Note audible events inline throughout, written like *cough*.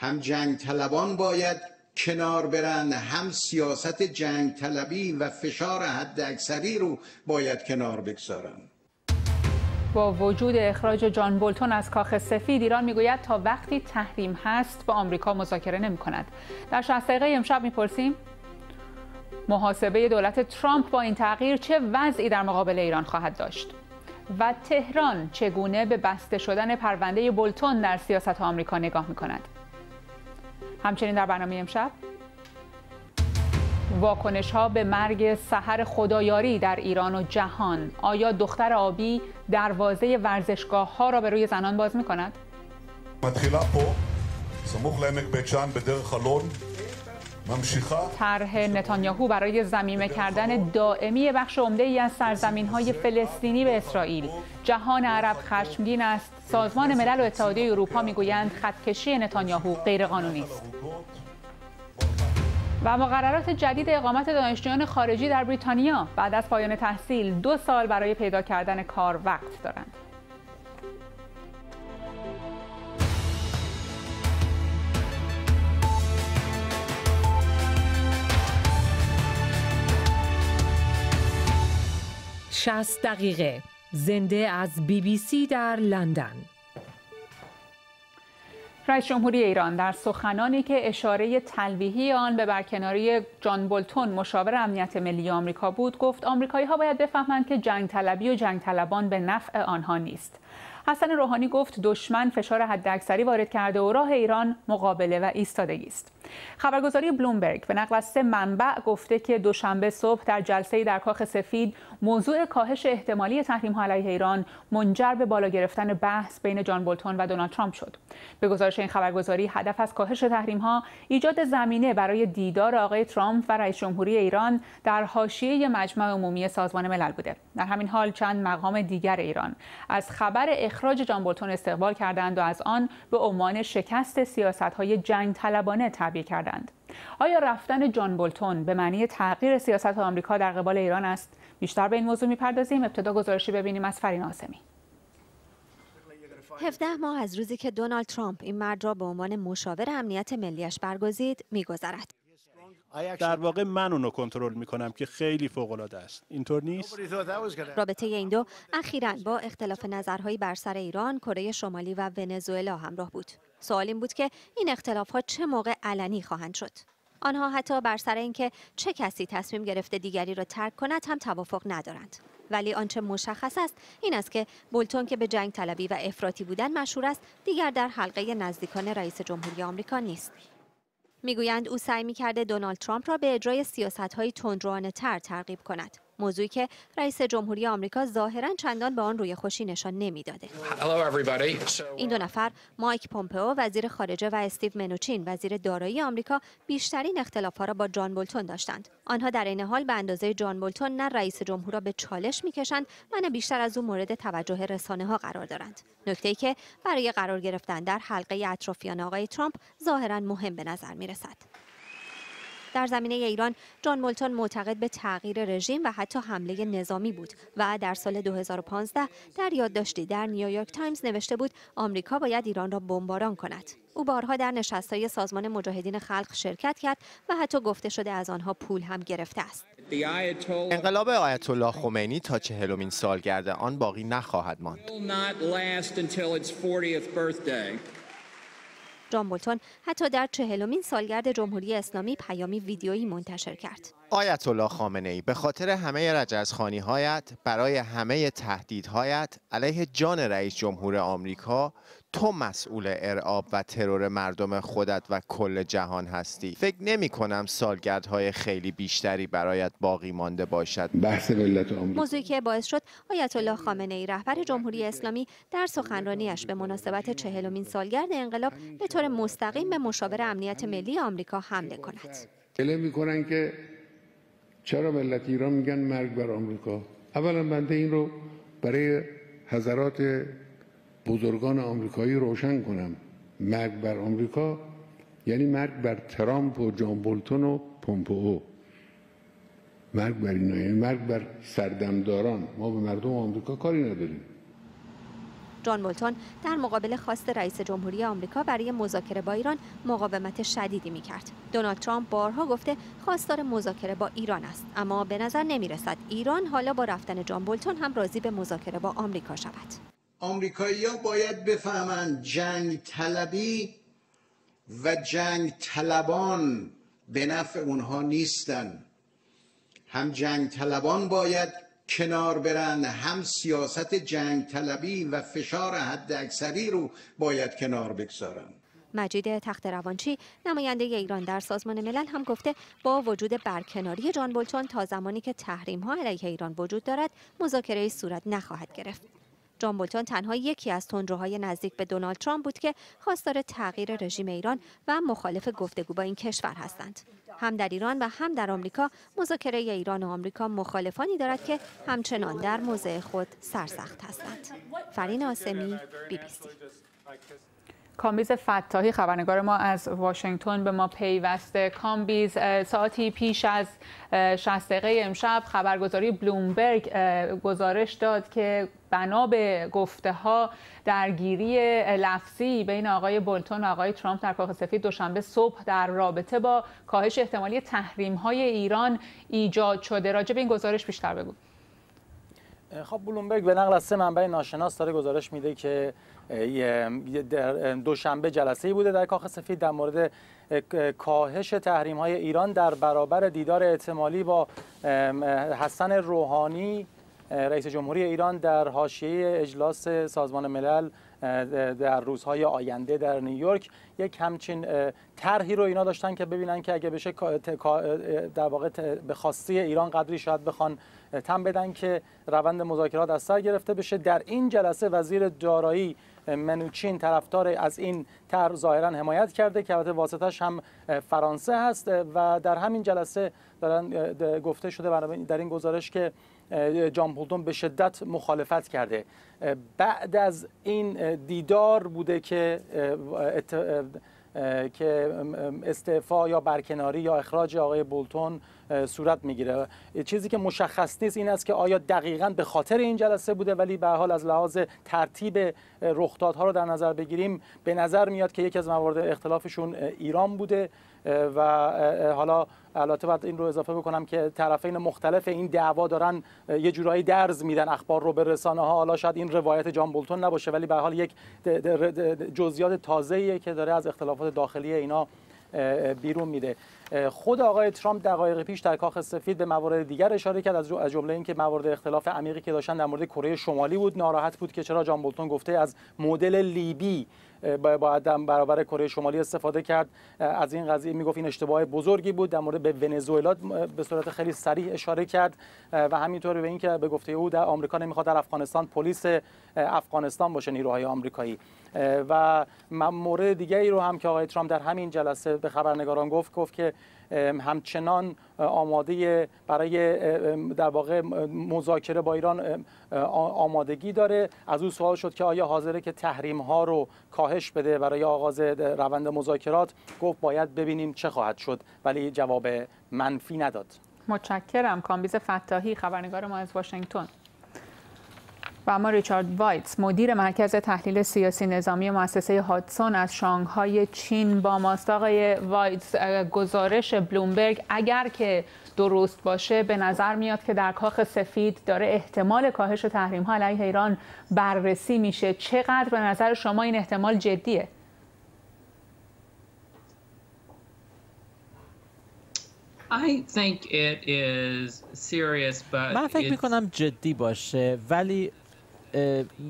هم جنگ طلبان باید کنار برن هم سیاست جنگ طلبی و فشار حد اکثری رو باید کنار بگذارن. با وجود اخراج جان بولتون از کاخ سفید ایران می‌گوید تا وقتی تحریم هست با آمریکا مذاکره نمی کند در 60 دقیقه امشب می‌پرسیم محاسبه دولت ترامپ با این تغییر چه وضعی در مقابل ایران خواهد داشت؟ و تهران چگونه به بسته شدن پرونده بولتون در سیاست آمریکا نگاه می کند همچنین در برنامه امشب واکنش ها به مرگ سحر خدایاری در ایران و جهان آیا دختر آبی دروازه ورزشگاه ها را به روی زنان باز می کند؟ طرح نتانیاهو برای زمینه کردن دائمی بخش عمده ای از سرزمین های فلسطینی به اسرائیل. جهان عرب خشمگین است. سازمان ملل و اتحادیه اروپا می‌گویند خطکشی نتانیاهو غیرقانونی است. و مقررات جدید اقامت دانشجویان خارجی در بریتانیا بعد از پایان تحصیل دو سال برای پیدا کردن کار وقت دارند. شست دقیقه. زنده از بی بی سی در لندن. رئیس جمهوری ایران در سخنانی که اشاره تلویحی آن به برکناری جان بولتون مشاور امنیت ملی آمریکا بود گفت آمریکایی ها باید بفهمند که جنگ طلبی و جنگ طلبان به نفع آنها نیست. حسن روحانی گفت دشمن فشار حداکثری وارد کرده و راه ایران مقابله و ایستادگی است. خبرگزاری بلومبرگ به نقل از سه منبع گفته که دوشنبه صبح در جلسه در کاخ سفید موضوع کاهش احتمالی تحریم ها علیه ایران منجر به بالا گرفتن بحث بین جان بولتون و دونالد ترامپ شد. به گزارش این خبرگزاری هدف از کاهش تحریم ها ایجاد زمینه برای دیدار آقای ترامپ و رئیس جمهوری ایران در حاشیه مجمع عمومی سازمان ملل بوده. در همین حال چند مقام دیگر ایران از خبر اخراج جان بولتون استقبال کردند و از آن به عنوان شکست سیاست های جنگ طلبانه تعبیر کردند. آیا رفتن جان بولتون به معنی تغییر سیاست آمریکا در قبال ایران است؟ بیشتر به این موضوع می‌پردازیم. ابتدا گزارشی ببینیم از فرین آسمی. 17 ماه از روزی که دونالد ترامپ این مرد را به عنوان مشاور امنیت ملیش برگزید میگذرد. در واقع من اونو کنترل می‌کنم که خیلی فوق العاده است. اینطور نیست؟ رابطه این دو اخیرا با اختلاف نظرهایی بر سر ایران کره شمالی و ونزوئلا همراه بود. سوال این بود که این اختلاف ها چه موقع علنی خواهند شد؟ آنها حتی بر سر اینکه چه کسی تصمیم گرفته دیگری را ترک کند هم توافق ندارند. ولی آنچه مشخص است این است که بولتون که به جنگ طلبی و افراطی بودن مشهور است دیگر در حلقه نزدیکان رئیس جمهوری آمریکا نیست. می‌گویند او سعی می‌کرده دونالد ترامپ را به اجرای سیاست‌های تندروانه تر ترغیب کند. موضوعی که رئیس جمهوری آمریکا ظاهرا چندان به آن روی خوشی نشان نمی‌داده. این دو نفر مایک پومپئو وزیر خارجه و استیو منوچین وزیر دارایی آمریکا بیشترین اختلافها را با جان بولتون داشتند. آنها در این حال به اندازه جان بولتون نه رئیس جمهور را به چالش می‌کشند و نه بیشتر از او مورد توجه رسانه ها قرار دارند. نکته ای که برای قرار گرفتن در حلقه اطرافیان آقای ترامپ ظاهرا مهم به نظر می رسد. در زمینه ایران جان مولتون معتقد به تغییر رژیم و حتی حمله نظامی بود و در سال 2015 در یادداشتی در نیویورک تایمز نوشته بود آمریکا باید ایران را بمباران کند. او بارها در نشستهای سازمان مجاهدین خلق شرکت کرد و حتی گفته شده از آنها پول هم گرفته است. انقلاب آیت الله خمینی تا چهلمین سالگرد آن باقی نخواهد ماند. جان بولتون حتی در چهلمین سالگرد جمهوری اسلامی پیامی ویدیویی منتشر کرد. آیت الله خامنه ای به خاطر همه رجزخانی هایت برای همه تهدیدهایت علیه جان رئیس جمهور آمریکا تو مسئول ارعاب و ترور مردم خودت و کل جهان هستی. فکر نمی کنم سالگردهای خیلی بیشتری برایت باقی مانده باشد. بحث ملت آمریکا. موضوعی که باعث شد آیت الله خامنه ای رهبر جمهوری اسلامی در سخنرانیش به مناسبت چهلمین سالگرد انقلاب به طور مستقیم به مشاور امنیت ملی آمریکا حمله کند. اعلام می‌کنن که چرا ملت ایران میگن مرگ بر آمریکا؟ اولا بنده این رو برای حضرات بزرگان آمریکایی روشن کنم مرگ بر آمریکا یعنی مرگ بر ترامپ و جان بولتون و پومپئو مرگ بر اینا یعنی مرگ بر سردمداران ما به مردم آمریکا کاری نداریم جان بولتون در مقابل خواست رئیس جمهوری آمریکا برای مذاکره با ایران مقاومت شدیدی می کرد. دونالد ترامپ بارها گفته خواستار مذاکره با ایران است اما به نظر نمی رسد ایران حالا با رفتن جان بولتون هم راضی به مذاکره با آمریکا شود. آمریکایی ها باید بفهمند جنگ طلبی و جنگ طلبان به نفع اونها نیستن. هم جنگ طلبان باید کنار برند هم سیاست جنگ طلبی و فشار حد اکثری رو باید کنار بگذارن. مجید تخت روانچی نماینده ایران در سازمان ملل هم گفته با وجود برکناری جان بولتون تا زمانی که تحریم ها علیه ایران وجود دارد مذاکره صورت نخواهد گرفت. جان بولتون تنها یکی از تندروهای نزدیک به دونالد ترامپ بود که خواستار تغییر رژیم ایران و مخالف گفتگو با این کشور هستند. هم در ایران و هم در آمریکا مذاکره ایران و آمریکا مخالفانی دارد که همچنان در موضع خود سرسخت هستند. فرین آسمی بی بی سی. کامبیز فتاحی خبرنگار ما از واشنگتن به ما پیوسته. کامبیز ساعتی پیش از 60 دقیقه امشب خبرگزاری بلومبرگ گزارش داد که بنا به گفته ها درگیری لفظی بین آقای بولتون و آقای ترامپ در کاخ سفید دوشنبه صبح در رابطه با کاهش احتمالی تحریم های ایران ایجاد شده. راجع به این گزارش بیشتر بگو. خب بلومبرگ به نقل از سه منبع ناشناس داره گزارش میده که دوشنبه جلسه بوده در کاخ سفید در مورد کاهش تحریم های ایران در برابر دیدار احتمالی با حسن روحانی رئیس جمهوری ایران در حاشیه اجلاس سازمان ملل در روزهای آینده در نیویورک. یک همچین طرحی رو اینا داشتن که ببینن که اگه بشه در واقع به خواسته ایران قدری شاید بخوان تم بدن که روند مذاکرات از سر گرفته بشه. در این جلسه وزیر دارایی منوچین طرفدار از این طرح ظاهرا حمایت کرده که البته واسطش هم فرانسه هست و در همین جلسه دارن گفته شده در این گزارش که جان بولتون به شدت مخالفت کرده. بعد از این دیدار بوده که که استعفا یا برکناری یا اخراج آقای بولتون صورت می‌گیره. چیزی که مشخص نیست این است که آیا دقیقا به خاطر این جلسه بوده ولی به حال از لحاظ ترتیب رخدادها رو در نظر بگیریم. به نظر میاد که یکی از موارد اختلافشون ایران بوده. و حالا البته باید این رو اضافه بکنم که طرفین مختلف این دعوا دارن یه جورایی درز میدن اخبار رو به رسانه ها حالا شاید این روایت جان بولتون نباشه ولی به حال یک جزئیات تازه‌ایه که داره از اختلافات داخلی اینا بیرون میده. خود آقای ترامپ دقایق پیش در کاخ سفید به موارد دیگر اشاره کرد از جمله اینکه موارد اختلاف عمیقی که داشتن در مورد کره شمالی بود ناراحت بود که چرا جان بولتون گفته از مدل لیبی باید برابر کره شمالی استفاده کرد. از این قضیه می‌گفت این اشتباه بزرگی بود. در مورد به ونزوئلا به صورت خیلی سریع اشاره کرد. و همینطور به اینکه به گفته او در آمریکا نمی‌خواد در افغانستان پلیس افغانستان باشه نیروهای آمریکایی. و مورد دیگری رو هم که آقای ترامپ در همین جلسه به خبرنگاران گفت گفت که همچنان آماده برای در واقع مذاکره با ایران آمادگی داره. از او سوال شد که آیا حاضره که تحریم ها رو کاهش بده برای آغاز روند مذاکرات؟ گفت باید ببینیم چه خواهد شد ولی جواب منفی نداد. متشکرم. کامبیز فتاحی خبرنگار ما از واشنگتن. و اما ریچارد وایتس مدیر مرکز تحلیل سیاسی نظامی مؤسسه هادسون از شانگهای چین با ماست. آقای وایتس گزارش بلومبرگ اگر که درست باشه به نظر میاد که در کاخ سفید داره احتمال کاهش تحریم ها علیه ایران بررسی میشه. چقدر به نظر شما این احتمال جدیه؟ من فکر می‌کنم جدی باشه ولی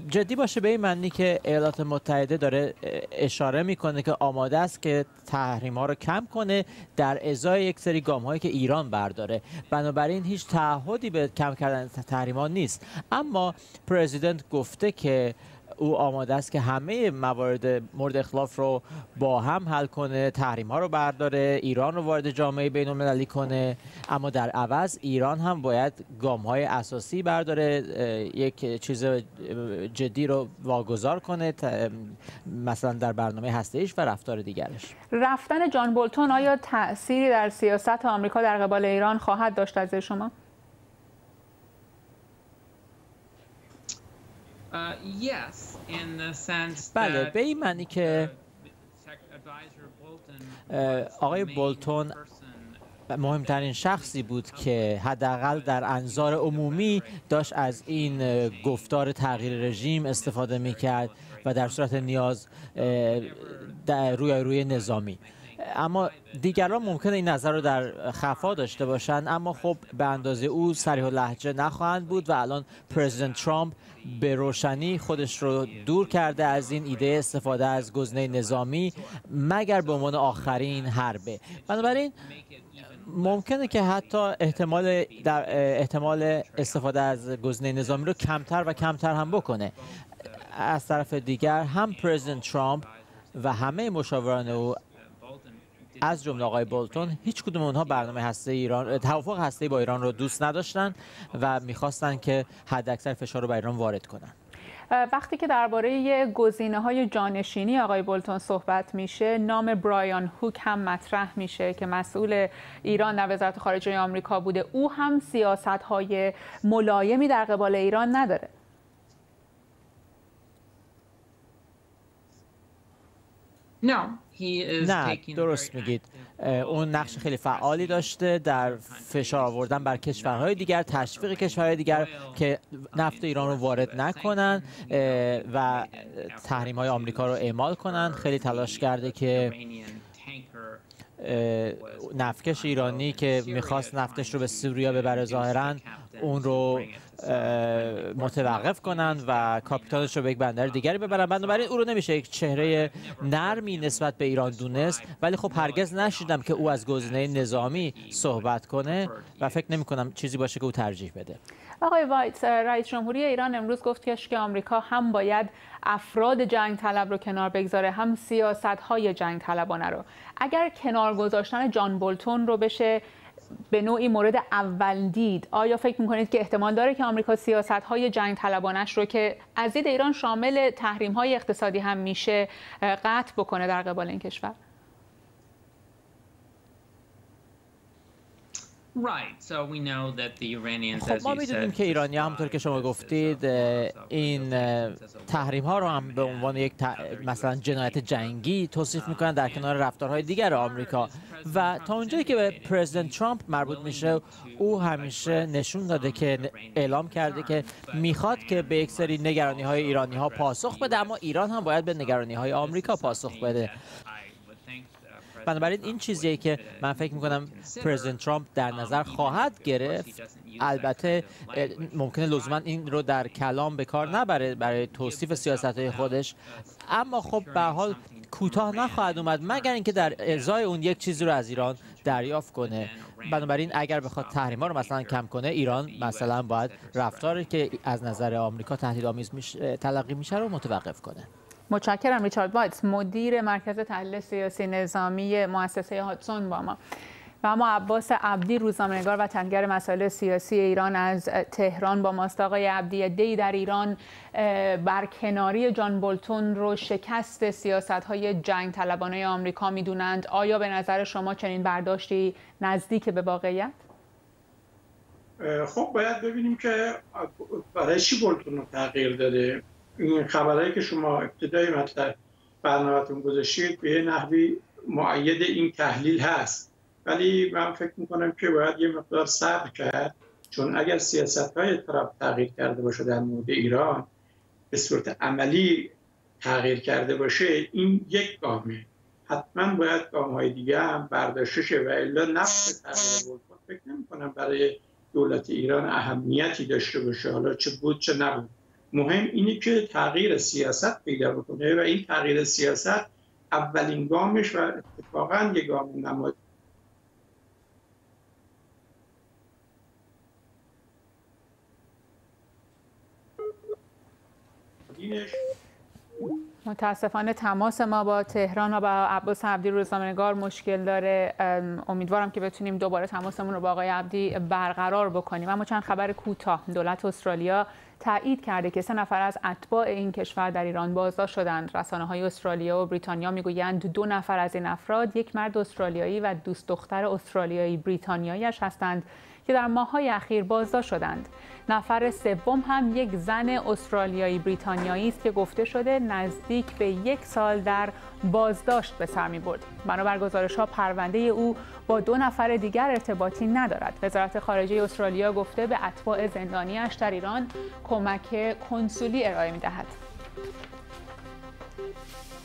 جدی باشه به این معنی که ایالات متحده داره اشاره می‌کنه که آماده است که تحریم ها رو کم کنه در ازای یک سری گام هایی که ایران برداره. بنابراین هیچ تعهدی به کم کردن تحریم ها نیست. اما پرزیدنت گفته که او آماده است که همه موارد مورد اختلاف رو با هم حل کنه تحریم ها رو برداره ایران رو وارد جامعه بین المللی کنه اما در عوض ایران هم باید گام های اساسی برداره یک چیز جدی رو واگذار کنه مثلا در برنامه هسته و رفتار دیگرش رفتن جان بولتون آیا تأثیری در سیاست آمریکا در قبال ایران خواهد داشت از شما؟ بله به این معنی که آقای بولتون مهمترین شخصی بود که حداقل در انظار عمومی داشت از این گفتار تغییر رژیم استفاده می‌کرد و در صورت نیاز در روی روی نظامی. اما دیگران ممکنه این نظر رو در خفا داشته باشند اما خب به اندازه او سریح و لحجه نخواهند بود و الان پرزیدنت ترامپ به روشنی خودش رو دور کرده از این ایده استفاده از گزینه نظامی مگر به عنوان آخرین حربه. بنابراین ممکنه که حتی احتمال در احتمال استفاده از گزینه نظامی رو کمتر و کمتر هم بکنه. از طرف دیگر هم پرزیدنت ترامپ و همه مشاوران او از جمله آقای بولتون هیچ کدوم اونها برنامه هسته ایران توافق هسته با ایران رو دوست نداشتن و می‌خواستن که حداکثر فشار رو بر ایران وارد کنن. وقتی که درباره گزینه های جانشینی آقای بولتون صحبت میشه نام برایان هوک هم مطرح میشه که مسئول ایران در وزارت خارجه آمریکا بوده. او هم سیاست های ملایمی در قبال ایران نداره. نه. درست میگید. اون نقش خیلی فعالی داشته در فشار آوردن بر کشورهای دیگر تشویق کشورهای دیگر که نفت ایران رو وارد نکنن و تحریم های آمریکا رو اعمال کنن. خیلی تلاش کرده که نفتکش ایرانی که می‌خواست نفتش رو به سوریا ببره ظاهرا اون رو متوقف کنند و کاپیتانش رو به یک بندر دیگری ببرن. بنابراین او رو نمیشه یک چهره نرمی نسبت به ایران دونست. ولی خب هرگز نشیدم که او از گزینه نظامی صحبت کنه و فکر نمی کنم چیزی باشه که او ترجیح بده. آقای وایت رئیس جمهوری ایران امروز گفت که آمریکا هم باید افراد جنگ طلب رو کنار بگذاره هم سیاست های جنگ طلبانه رو اگر کنار گذاشتن جان بولتون رو بشه به نوعی مورد اول دید آیا فکر می‌کنید که احتمال داره که آمریکا سیاست های جنگ طلبانش رو که از دید ایران شامل تحریم های اقتصادی هم میشه قطع بکنه در قبال این کشور؟ خب ما می‌دونیم که ایرانی همونطور که شما گفتید این تحریم ها رو هم به عنوان یک مثلا جنایت جنگی توصیف می‌کنن در کنار رفتارهای دیگر آمریکا. و تا اونجایی که به پرزیدنت ترامپ مربوط میشه او همیشه نشون داده که اعلام کرده که می‌خواد که به یک سری نگرانی های ایرانی ها پاسخ بده اما ایران هم باید به نگرانی های آمریکا پاسخ بده. بنابراین این چیزیه که من فکر می‌کنم پرزیدنت ترامپ در نظر خواهد گرفت. البته ممکنه لزوما این رو در کلام به کار نبره برای توصیف سیاست های خودش. اما خب به حال کوتاه نخواهد اومد مگر اینکه در ازای اون یک چیزی رو از ایران دریافت کنه. بنابراین اگر بخواد تحریما رو مثلا کم کنه ایران مثلا باید رفتاری که از نظر آمریکا تهدیدآمیز تلقی میشه رو متوقف کنه. متشکرم ریچارد وایتس مدیر مرکز تحلیل سیاسی نظامی مؤسسه هاتسون با ما. و اما عباس عبدی روزنامه‌نگار و تحلیلگر مسائل سیاسی ایران از تهران با ماست. آقای عبدی دی در ایران برکناری جان بولتون رو شکست سیاست های جنگ. طلبانه آمریکا می‌دونند آیا به نظر شما چنین برداشتی نزدیک به واقعیت؟ خب باید ببینیم که برای چی بولتون رو تغییر داده؟ این خبرهایی که شما ابتدای مطلب برنامهتون گذاشتید به نحوی معید این تحلیل هست. ولی من فکر می‌کنم که باید یه مقدار صبر کرد چون اگر سیاست های طرف تغییر کرده باشه در مورد ایران به صورت عملی تغییر کرده باشه این یک گامه. حتما باید گام های دیگه هم برداشته و الا نفس تغییر فکر نمی کنم برای دولت ایران اهمیتی داشته باشه. حالا چه بود چه نبود. مهم اینه که تغییر سیاست پیدا بکنه و این تغییر سیاست اولین گامش و اتفاقا یک گام نماد متاسفانه تماس ما با تهران و با عباس عبدی روزنامه‌نگار مشکل داره. امیدوارم که بتونیم دوباره تماسمون رو با آقای عبدی برقرار بکنیم. اما چند خبر کوتاه. دولت استرالیا تایید کرده که سه نفر از اتباع این کشور در ایران بازداشت شدند. رسانه های استرالیا و بریتانیا می‌گویند دو نفر از این افراد یک مرد استرالیایی و دوست دختر استرالیایی بریتانیاییش هستند. که در ماه‌های اخیر بازداشت شدند. نفر سوم هم یک زن استرالیایی بریتانیایی است که گفته شده نزدیک به یک سال در بازداشت به سر برد. بنابر گزارش ها پرونده او با دو نفر دیگر ارتباطی ندارد. وزارت خارجه استرالیا گفته به اتباع زندانیش در ایران کمک کنسولی ارائه دهد.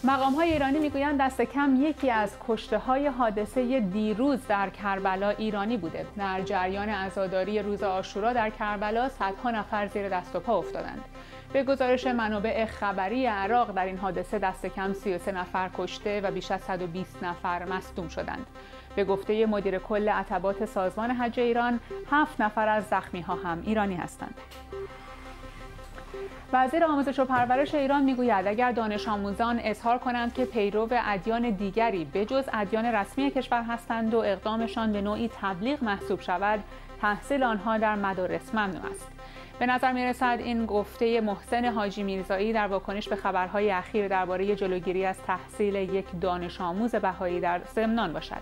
مقام های ایرانی می‌گویند دست کم یکی از کشته های حادثه دیروز در کربلا ایرانی بوده. در جریان عزاداری روز آشورا در کربلا صدها نفر زیر دست و پا افتادند. به گزارش منابع خبری عراق در این حادثه دست کم 33 نفر کشته و بیش از 120 نفر مصدوم شدند. به گفته مدیر کل عتبات سازمان حج ایران، هفت نفر از زخمی ها هم ایرانی هستند. وزیر آموزش و پرورش ایران می‌گوید اگر دانش آموزان اظهار کنند که پیرو ادیان دیگری بجز ادیان رسمی کشور هستند و اقدامشان به نوعی تبلیغ محسوب شود تحصیل آنها در مدارس ممنوع است به نظر می رسد این گفته محسن حاجی میرزایی در واکنش به خبرهای اخیر درباره جلوگیری از تحصیل یک دانش آموز بهایی در سمنان باشد.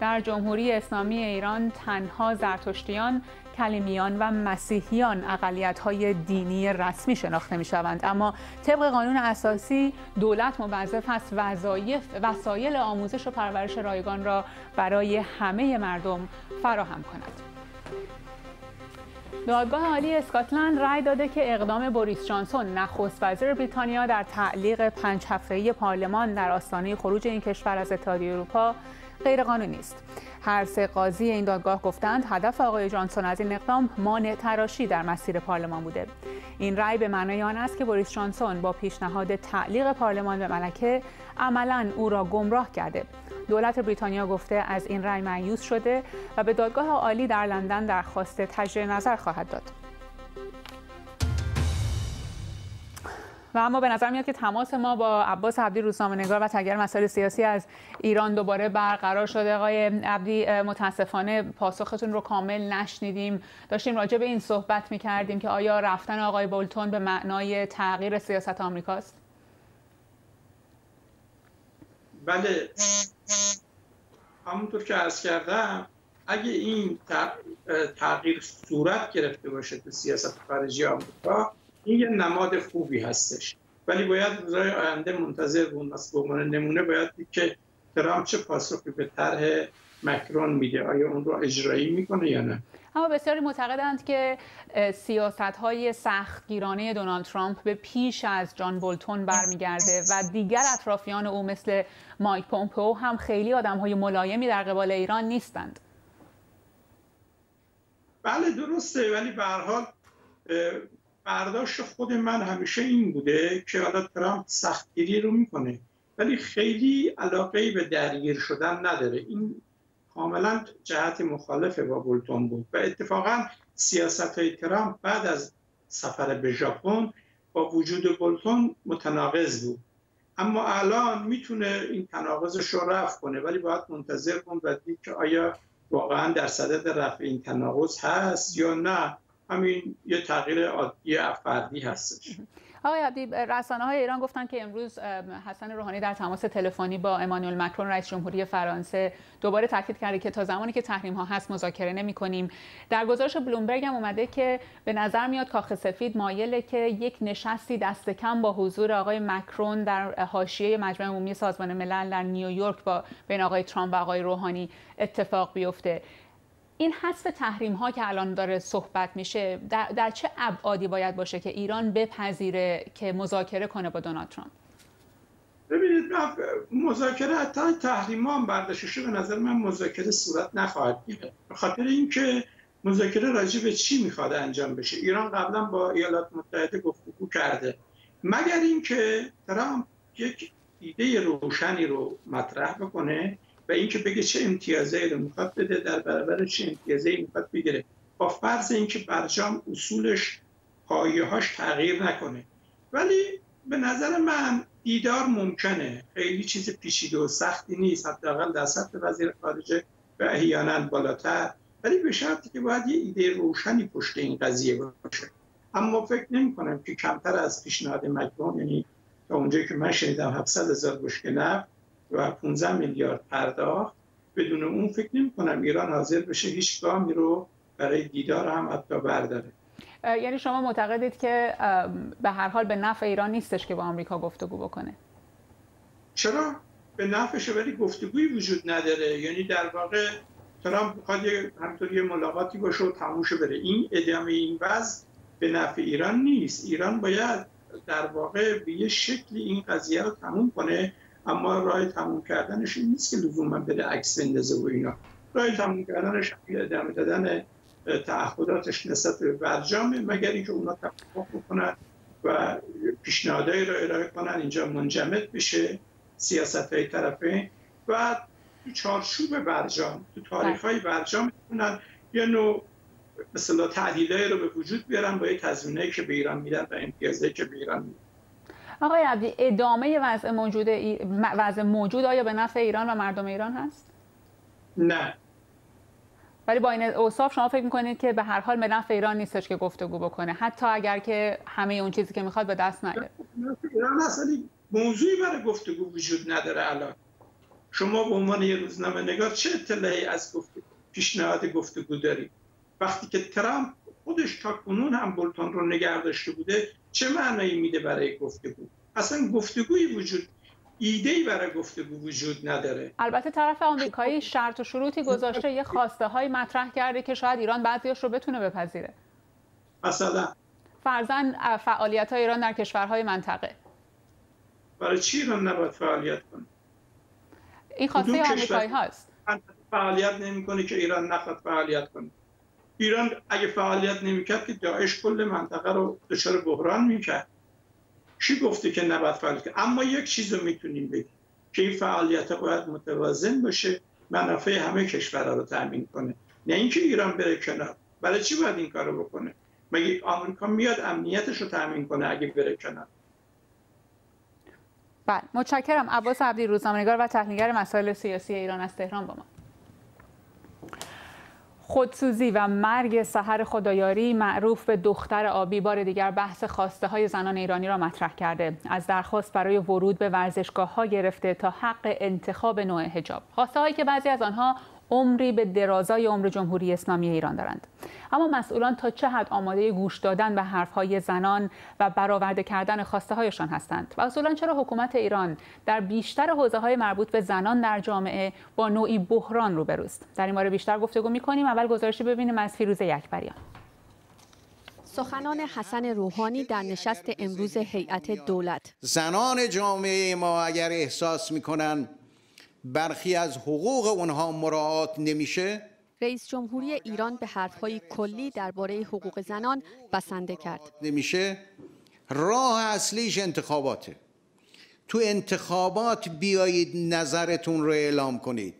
در جمهوری اسلامی ایران تنها زرتشتیان کلیمیان و مسیحیان اقلیت های دینی رسمی شناخته می شوند اما طبق قانون اساسی دولت موظف است وظایف وسایل آموزش و پرورش رایگان را برای همه مردم فراهم کند. دادگاه عالی اسکاتلند رأی داده که اقدام بوریس جانسون نخست وزیر بریتانیا در تعلیق پنج هفته‌ای پارلمان در آستانه خروج این کشور از اتحادیه اروپا غیرقانونی است. هر سه قاضی این دادگاه گفتند هدف آقای جانسون از این اقدام مانع تراشی در مسیر پارلمان بوده. این رأی به معنای آن است که بوریس جانسون با پیشنهاد تعلیق پارلمان به ملکه عملا او را گمراه کرده. دولت بریتانیا گفته از این رأی معیوس شده و به دادگاه عالی در لندن درخواست تجدید نظر خواهد داد. و اما به نظر میاد که تماس ما با عباس عبدی روزنامه‌نگار و تگر مسائل سیاسی از ایران دوباره برقرار شده. آقای عبدی متاسفانه پاسختون رو کامل نشنیدیم. داشتیم راجع به این صحبت می‌کردیم که آیا رفتن آقای بولتون به معنای تغییر سیاست آمریکاست؟ بله. همونطور که عرض کردم اگه این تغییر صورت گرفته باشه تو سیاست خارجی آمریکا این یه نماد خوبی هستش. ولی باید روزهای آینده منتظر بود. به عنوان نمونه باید دید که ترامپ چه پاسخی به طرح مکرون میده. آیا اون رو اجرایی می‌کنه یا نه؟ اما بسیاری معتقدند که سیاست های سخت گیرانه دونالد ترامپ به پیش از جان بولتون برمیگرده و دیگر اطرافیان او مثل مایک پومپو هم خیلی آدم های ملایمی در قبال ایران نیستند. بله درسته. ولی به حال برداشت خود من همیشه این بوده که حالا ترامپ سختگیری رو می‌کنه ولی خیلی علاقه به درگیر شدن نداره. این کاملا جهت مخالف با بولتون بود و اتفاقا سیاست های ترامپ بعد از سفر به ژاپن با وجود بولتون متناقض بود. اما الان می‌تونه این تناقضش رو رفع کنه ولی باید منتظر کن و دید که آیا واقعا در صدد رفع این تناقض هست یا نه. همین یه تغییر عادی فردی هستش. آقای عبدی رسانه های ایران گفتن که امروز حسن روحانی در تماس تلفنی با امانوئل مکرون رئیس جمهوری فرانسه دوباره تاکید کرده که تا زمانی که تحریم ها هست مذاکره نمی کنیم در گزارش بلومبرگ هم اومده که به نظر میاد کاخ سفید مایله که یک نشستی دست کم با حضور آقای مکرون در حاشیه مجمع عمومی سازمان ملل در نیویورک با بین آقای ترامپ و آقای روحانی اتفاق بیفته. این حذف تحریم ها که الان داره صحبت میشه در, در چه ابعادی باید باشه که ایران بپذیره که مذاکره کنه با دونالد ترامپ؟ ببینید مذاکره حتی تحریم ها هم برداشته به نظر من مذاکره صورت نخواهد گرفت. به خاطر اینکه مذاکره راجع به چی می‌خواد انجام بشه؟ ایران قبلا با ایالات متحده گفتگو کرده. مگر اینکه ترامپ یک ایده روشنی رو مطرح بکنه و اینکه بگه چه امتیازی رو می‌خواد بده در برابر چه امتیازی می‌خواد بگیره. با فرض اینکه برجام اصولش پایه‌هاش تغییر نکنه. ولی به نظر من دیدار ممکنه. خیلی چیز پیچیده و سختی نیست. حداقل در سطح وزیر خارجه و احیانا بالاتر. ولی به شرطی که باید یه ایده روشنی پشت این قضیه باشه. اما فکر نمی کنم که کمتر از پیشنهاد مکرون یعنی تا اونجایی که من شنیدم 700 هزار بشکه نفت و 15 میلیارد پرداخت بدون اون فکر نمی کنم ایران حاضر بشه هیچ گامی رو برای دیدار هم حتی برداره. یعنی شما معتقدید که به هر حال به نفع ایران نیستش که با آمریکا گفتگو بکنه. چرا؟ به نفعش ولی گفتگویی وجود نداره. یعنی در واقع ترامپ می‌خواد همطور یه ملاقاتی باشه و تموشه بره. این ادامه این وضع به نفع ایران نیست. ایران باید در واقع به یه شکلی این قضیه رو تموم کنه اما راه تموم کردنش این نیست که لزوما بده عکس بندازه و اینا. راه تموم کردنش ادامه دادن تعهداتش نسبت به برجامه مگر اینکه اونا توافق بکنن و پیشنهادایی رو ارائه کنن اینجا منجمد بشه سیاست های طرفه. و تو چارچوب برجام تو تاریخ های برجام می‌تونن یه نوع مثلا تعدیلایی رو به وجود بیارن با یه تضمینایی که به ایران میدن و امتیازایی که به ایران میدن. آقای عبدی ادامه وضع موجود ای... وضع موجود آیا به نفع ایران و مردم ایران هست؟ نه. ولی با این اوصاف شما فکر می‌کنید که به هر حال به نفع ایران نیستش که گفتگو بکنه. حتی اگر که همه اون چیزی که می‌خواد به دست نیاره ایران اصلا موضوعی برای گفتگو وجود نداره الان. شما به عنوان یه روزنامه نگار چه اطلاعی از گفت پیشنهاد گفتگو دارید؟ وقتی که ترامپ خودش تا کنون هم بولتون رو نگه داشته بوده چه معنایی میده برای گفتگو؟ اصلا گفتگویی وجود ایده برای گفتگو وجود نداره. البته طرف آمریکایی شرط و شروطی گذاشته یه خواسته های مطرح کرده که شاید ایران بعضیش رو بتونه بپذیره. مثلا؟ فرزن فعالیت های ایران در کشورهای منطقه. برای چی ایران نباید فعالیت کنه؟ این خواسته آمریکایی هاست فعالیت نمی‌کنه که ایران نخواد فعالیت کنه. ایران اگه فعالیت نمی‌کرد که داعش کل منطقه رو دچار بحران می‌کرد. چی گفته که نباید فعالیت کنه اما یک چیز رو می‌تونیم بگیم که این فعالیت باید متوازن باشه منافع همه کشورها رو تامین کنه. نه اینکه ایران بره کنار. برای چی باید این کارو بکنه؟ مگه آمریکا میاد امنیتش رو تامین کنه اگه بره کنار؟ بله متشکرم. عباس عبدی روزنامه‌نگار و تحلیلگر مسائل سیاسی ایران از تهران با ما. خودسوزی و مرگ سحر خدایاری معروف به دختر آبی بار دیگر بحث خواسته های زنان ایرانی را مطرح کرده. از درخواست برای ورود به ورزشگاه ها گرفته تا حق انتخاب نوع حجاب. خواسته هایی که بعضی از آنها عمری به درازای عمر جمهوری اسلامی ایران دارند. اما مسئولان تا چه حد آماده گوش دادن به حرفهای زنان و برآورده کردن خواسته هایشان هستند؟ و اصولا چرا حکومت ایران در بیشتر حوزه های مربوط به زنان در جامعه با نوعی بحران روبروست؟ در این باره بیشتر گفتگو می‌کنیم. اول گزارشی ببینیم از فیروزه یکبریان. سخنان حسن روحانی در نشست امروز هیئت دولت. زنان جامعه ما اگر احساس می‌کنن برخی از حقوق اونها مراعات نمیشه؟ رئیس جمهوری ایران به حرفهای کلی درباره حقوق زنان بسنده کرد. نمیشه؟ راه اصلیش انتخاباته. تو انتخابات بیایید نظرتون رو اعلام کنید.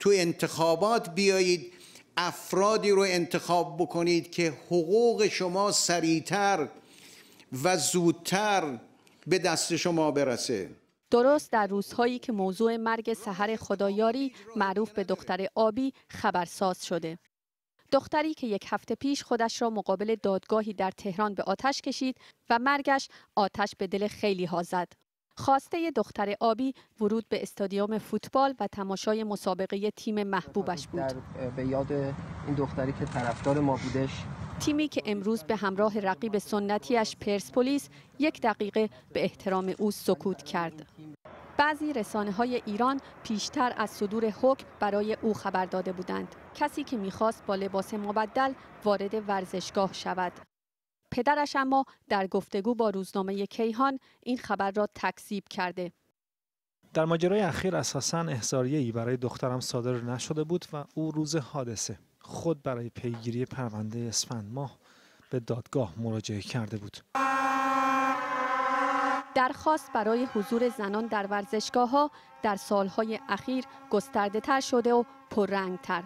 تو انتخابات بیایید افرادی رو انتخاب بکنید که حقوق شما سریعتر و زودتر به دست شما برسه. درست در روزهایی که موضوع مرگ سحر خدایاری معروف به دختر آبی خبرساز شده. دختری که یک هفته پیش خودش را مقابل دادگاهی در تهران به آتش کشید و مرگش آتش به دل خیلی ها زد. خواسته دختر آبی ورود به استادیوم فوتبال و تماشای مسابقه تیم محبوبش بود. به یاد این دختری که طرفدار ما بودش تیمی که امروز به همراه رقیب سنتیش پرسپولیس یک دقیقه به احترام او سکوت کرد. بعضی رسانه های ایران پیشتر از صدور حکم برای او خبر داده بودند. کسی که می‌خواست با لباس مبدل وارد ورزشگاه شود. پدرش اما در گفتگو با روزنامه کیهان این خبر را تکذیب کرده. در ماجرای اخیر اساسا احضاریه‌ای برای دخترم صادر نشده بود و او روز حادثه خود برای پیگیری پرونده اسفند ماه به دادگاه مراجعه کرده بود. درخواست برای حضور زنان در ورزشگاه ها در سالهای اخیر گسترده تر شده و پررنگ تر.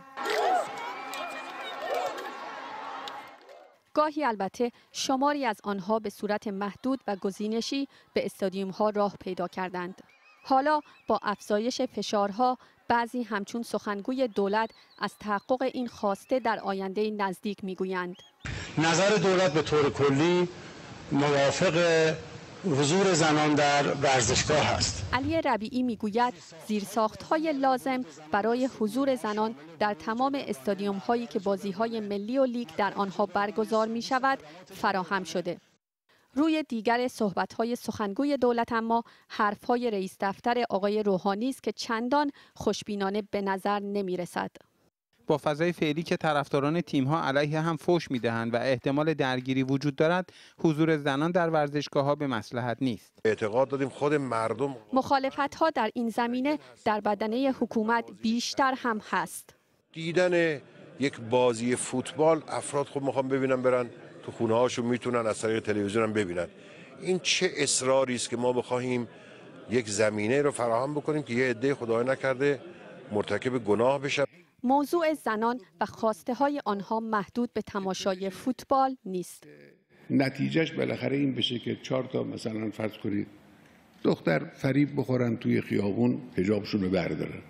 گاهی البته شماری از آنها به صورت محدود و گزینشی به استادیوم ها راه پیدا کردند. حالا با افزایش فشارها بعضی همچون سخنگوی دولت از تحقق این خواسته در آینده نزدیک می‌گویند. نظر دولت به طور کلی موافق حضور زنان در ورزشگاه است علی ربیعی می‌گوید های لازم برای حضور زنان در تمام استادیوم هایی که بازی های ملی و لیگ در آنها برگزار می شود فراهم شده روی دیگر صحبت های سخنگوی دولت اما حرف های رئیس دفتر آقای روحانی است که چندان خوشبینانه به نظر نمی رسد. با فضای فعلی که طرفداران تیم ها علیه هم فوش می‌دهند و احتمال درگیری وجود دارد حضور زنان در ورزشگاه ها به مسلحت نیست اعتقاد دادیم خود مردم مخالفت ها در این زمینه در بدنه حکومت بیشتر هم هست دیدن یک بازی فوتبال افراد خود می‌خوام ببینن برن تو خونه هاشون می‌تونن از طریق تلویزیون هم ببینن. این چه اصراری است که ما بخواهیم یک زمینه رو فراهم بکنیم که یه عده خدای نکرده مرتکب گناه بشه موضوع زنان و خواسته های آنها محدود به تماشای فوتبال نیست. نتیجهش بالاخره این بشه که چهار تا مثلا فرض کنید دختر فریب بخورن توی خیابون هجابشون رو بردارن.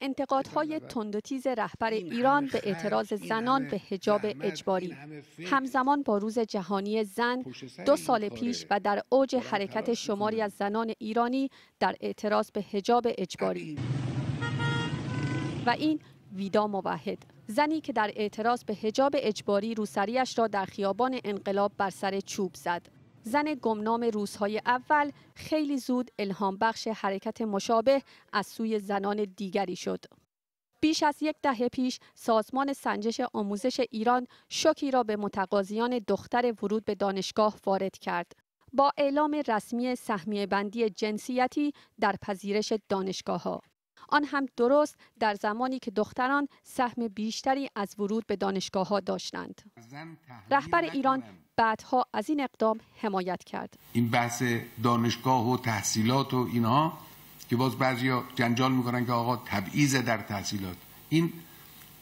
انتقادهای تیز رهبر ایران به اعتراض زنان به هجاب اجباری. همزمان با روز جهانی زن دو سال پیش و در اوج حرکت شماری از زنان ایرانی در اعتراض به هجاب اجباری. و این ویدا موحد. زنی که در اعتراض به هجاب اجباری روسریش را در خیابان انقلاب بر سر چوب زد. زن گمنام روزهای اول خیلی زود الهام بخش حرکت مشابه از سوی زنان دیگری شد. بیش از یک دهه پیش سازمان سنجش آموزش ایران شوکی را به متقاضیان دختر ورود به دانشگاه وارد کرد. با اعلام رسمی سهمیه بندی جنسیتی در پذیرش دانشگاه ها. آن هم درست در زمانی که دختران سهم بیشتری از ورود به دانشگاه ها داشتند. رهبر ایران بعدها از این اقدام حمایت کرد. این بحث دانشگاه و تحصیلات و اینها که باز بعضیا جنجال می‌کنن که آقا تبعیض در تحصیلات. این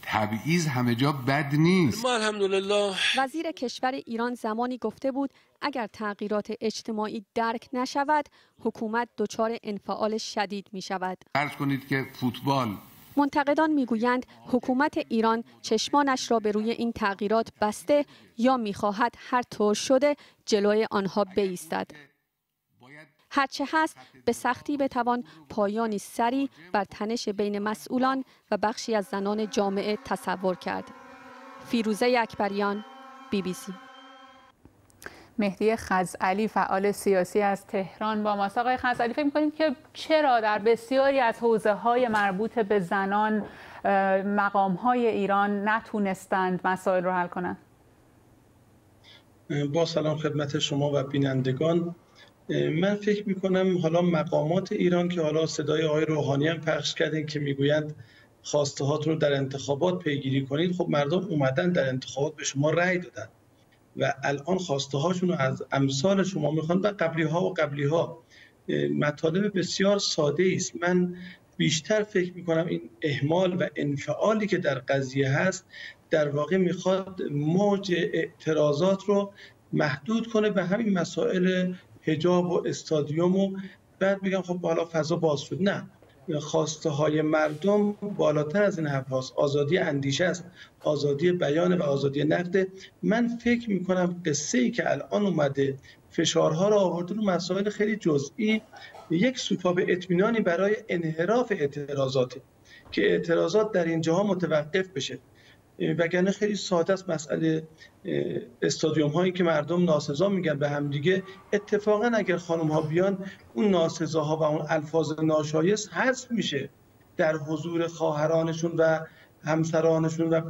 تبعیض همه جا بد نیست. ما الحمدلله. وزیر کشور ایران زمانی گفته بود اگر تغییرات اجتماعی درک نشود حکومت دچار انفعال شدید می شود فرض کنید که فوتبال منتقدان می‌گویند حکومت ایران چشمانش را به روی این تغییرات بسته یا می‌خواهد هر طور شده جلوی آنها بایستد هرچه هست به سختی بتوان پایانی سری بر تنش بین مسئولان و بخشی از زنان جامعه تصور کرد. فیروزه اکبریان بی بی سی مهدی خزعلی فعال سیاسی از تهران با ماست. آقای خزعلی فکر می‌کنیم که چرا در بسیاری از حوزه های مربوط به زنان مقام های ایران نتونستند مسائل رو حل کنند؟ با سلام خدمت شما و بینندگان. من فکر می‌کنم حالا مقامات ایران که حالا صدای آقای روحانی هم پخش کردین که می‌گویند خواسته رو در انتخابات پیگیری کنید خب مردم اومدن در انتخابات به شما رأی دادن. و الان خواسته هاشون از امثال شما می‌خوان و قبلی ها و قبلی ها مطالب بسیار ساده است. من بیشتر فکر می‌کنم این اهمال و انفعالی که در قضیه هست در واقع می‌خواد موج اعتراضات رو محدود کنه به همین مسائل هجاب و استادیوم و بعد میگم خب حالا فضا باز شد. نه. خواسته های مردم بالاتر از این حرف هاست. آزادی اندیشه است. آزادی بیان و آزادی نقد. من فکر می کنم قصه ای که الان اومده فشارها را آورده رو مسائل خیلی جزئی یک سوپاب اطمینانی برای انحراف اعتراضات که اعتراضات در اینجاها متوقف بشه. وگرنه خیلی ساده است مسئله استادیوم هایی که مردم ناسزا میگن به هم دیگه. اتفاقا اگر خانم ها بیان اون ناسزاها و اون الفاظ ناشایست حذف میشه در حضور خواهرانشون و همسرانشون و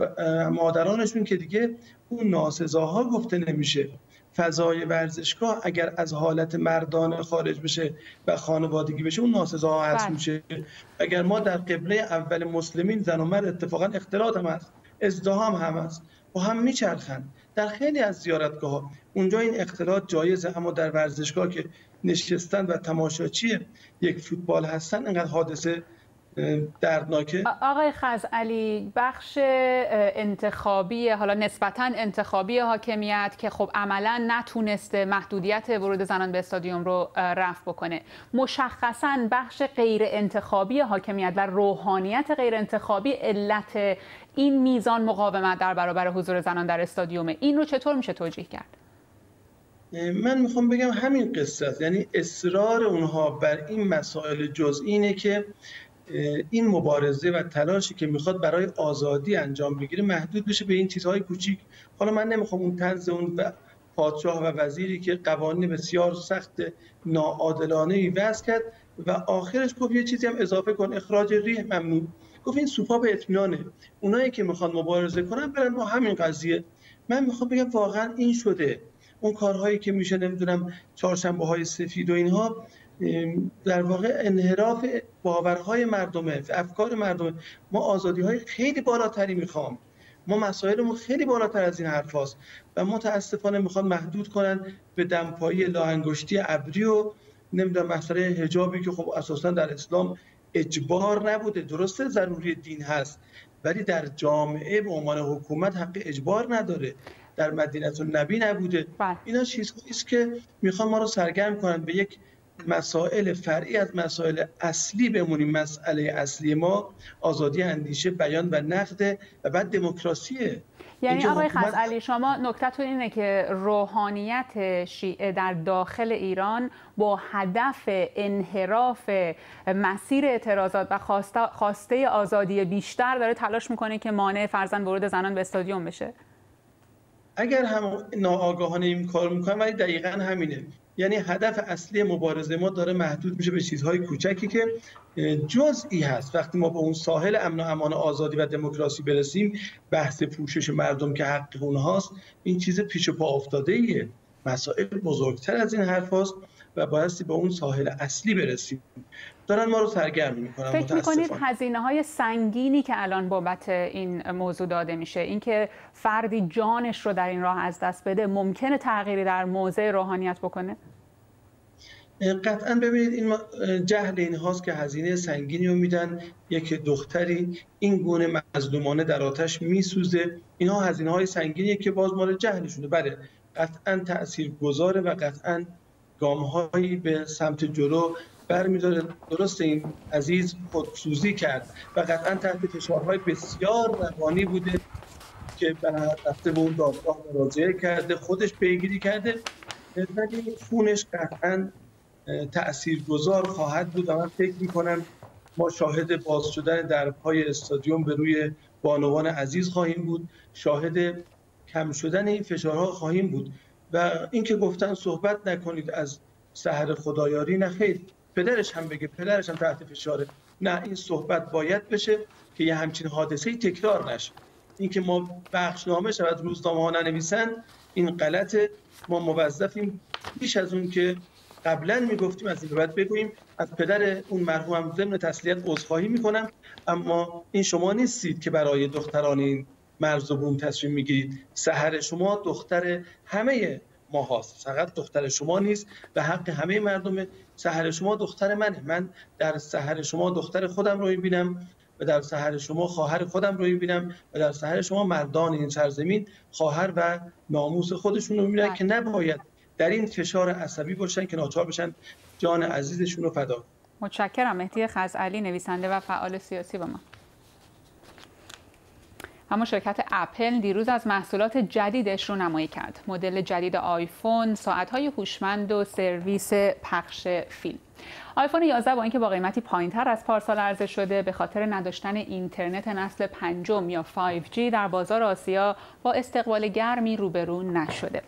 مادرانشون که دیگه اون ناسزاها گفته نمیشه. فضای ورزشگاه اگر از حالت مردانه خارج بشه و خانوادگی بشه اون ناسزاها حذف بله. میشه. اگر ما در قبله اول مسلمین زن و مرد اتفاقا اختلاط هم هست. ازدهام هم هست و هم میچرخند. در خیلی از زیارتگاه ها اونجا این اختلاط جایزه اما در ورزشگاه که نشستن و تماشاچی یک فوتبال هستن. اینقدر حادثه دردناکه. آقای خزعلی بخش انتخابی حالا نسبتا انتخابی حاکمیت که خب عملا نتونسته محدودیت ورود زنان به استادیوم رو رفع بکنه. مشخصا بخش غیر انتخابی حاکمیت و روحانیت غیر انتخابی علت این میزان مقاومت در برابر حضور زنان در استادیوم این رو چطور میشه توجیه کرد؟ من می‌خوام بگم همین قصه است. یعنی اصرار اونها بر این مسائل جزئی اینه که این مبارزه و تلاشی که می‌خواد برای آزادی انجام بگیره محدود بشه به این چیزهای کوچیک. حالا من نمی‌خوام اون تنز اون پادشاه و وزیری که قوانین بسیار سخت ناعادلانه ای وضع کرد و آخرش گفت یه چیزی هم اضافه کن. اخراج ریح ممنوع. گفت این سوپا به اطمینانه. اونایی که می‌خوان مبارزه کنن برن با همین قضیه. من می‌خوام بگم واقعا این شده. اون کارهایی که میشه نمی‌دونم چهارشنبه های سفید و اینها در واقع انحراف باورهای مردمه افکار مردمه. ما آزادی های خیلی بالاتری می‌خوام. ما مسائلمون خیلی بالاتر از این حرف هاست. و متاسفانه می‌خوان محدود کنن به دمپایی لاانگشتی ابری و نمی‌دونم مسئله حجابی که خب اساسا در اسلام اجبار نبوده. درسته ضروری دین هست ولی در جامعه به عنوان حکومت حق اجبار نداره. در مدینه نبی نبوده. بله. اینا چیزهایی است که می‌خوان ما رو سرگرم کنن به یک مسائل فرعی از مسائل اصلی بمونیم. مسئله اصلی ما آزادی اندیشه بیان و نقد و بعد دموکراسیه. یعنی آقای. خزعلی شما نکتتون اینه که روحانیت شیعه در داخل ایران با هدف انحراف مسیر اعتراضات و خواسته, خواسته آزادی بیشتر داره تلاش می‌کنه که مانع فرزن ورود زنان به استادیوم بشه اگر هم ناآگاهانه این کار می‌کنن ولی دقیقا همینه یعنی هدف اصلی مبارزه ما داره محدود میشه به چیزهای کوچکی که جزئی هست. وقتی ما به اون ساحل امن و امان و آزادی و دموکراسی برسیم بحث پوشش مردم که حق اونهاست این چیز پیش پا افتاده ایه مسائل بزرگتر از این حرف هست و بایستی به اون ساحل اصلی برسیم. دارن ما رو سرگرم می‌کنن فکر می‌کنید هزینه های سنگینی که الان بابت این موضوع داده میشه اینکه فردی جانش رو در این راه از دست بده ممکنه تغییری در موضع روحانیت بکنه؟ قطعا ببینید این جهل این هاست که هزینه سنگینی رو میدن. یک دختری این گونه مظلومانه در آتش میسوزه. اینها هزینه های سنگینیه که باز مال جهلشونه. بله قطعا تأثیر گذاره و قطعا گام هایی به سمت جلو برمیداره. درست این عزیز خودسوزی کرد و قطعا تحت فشارهای بسیار روانی بوده که رفته به اون دادگاه مراجعه کرده خودش پیگیری کرده. ولی خونش قطعا تأثیر گذار خواهد بود و من فکر می‌کنم ما شاهد باز شدن درپای استادیوم به روی بانوان عزیز خواهیم بود. شاهد کم شدن این فشارها خواهیم بود. و اینکه گفتن صحبت نکنید از سحر خدایاری نه خیر. پدرش هم بگه پدرش هم تحت فشاره. نه این صحبت باید بشه که یه همچین حادثه تکرار نشه. اینکه ما بخشنامه شود روزنامه ها ننویسن این غلطه. ما موظفیم بیش از اون که قبلا می‌گفتیم از این بعد بگوییم. از پدر اون مرحوم ضمن تسلیت عذرخواهی می‌کنم. اما این شما نیستید که برای دختران این مرز و بوم تصمیم می‌گیرید. سهر شما دختر همه ما هاست فقط دختر شما نیست و حق همه مردم سهر شما دختر منه. من در سهر شما دختر خودم رو می‌بینم و در سهر شما خواهر خودم رو می‌بینم و در سهر شما مردان این سرزمین خواهر و ناموس خودشون رو می‌بینن که نباید در این فشار عصبی باشن که ناچار بشن جان عزیزشون رو فدا متشکرم. مهدی خزعلی نویسنده و فعال سیاسی با ما. اما شرکت اپل دیروز از محصولات جدیدش رو نمایی کرد. مدل جدید آیفون ساعت‌های هوشمند و سرویس پخش فیلم. آیفون 11 با اینکه با قیمتی پایینتر از پارسال عرضه شده به خاطر نداشتن اینترنت نسل پنجم یا 5G در بازار آسیا با استقبال گرمی روبرو نشده.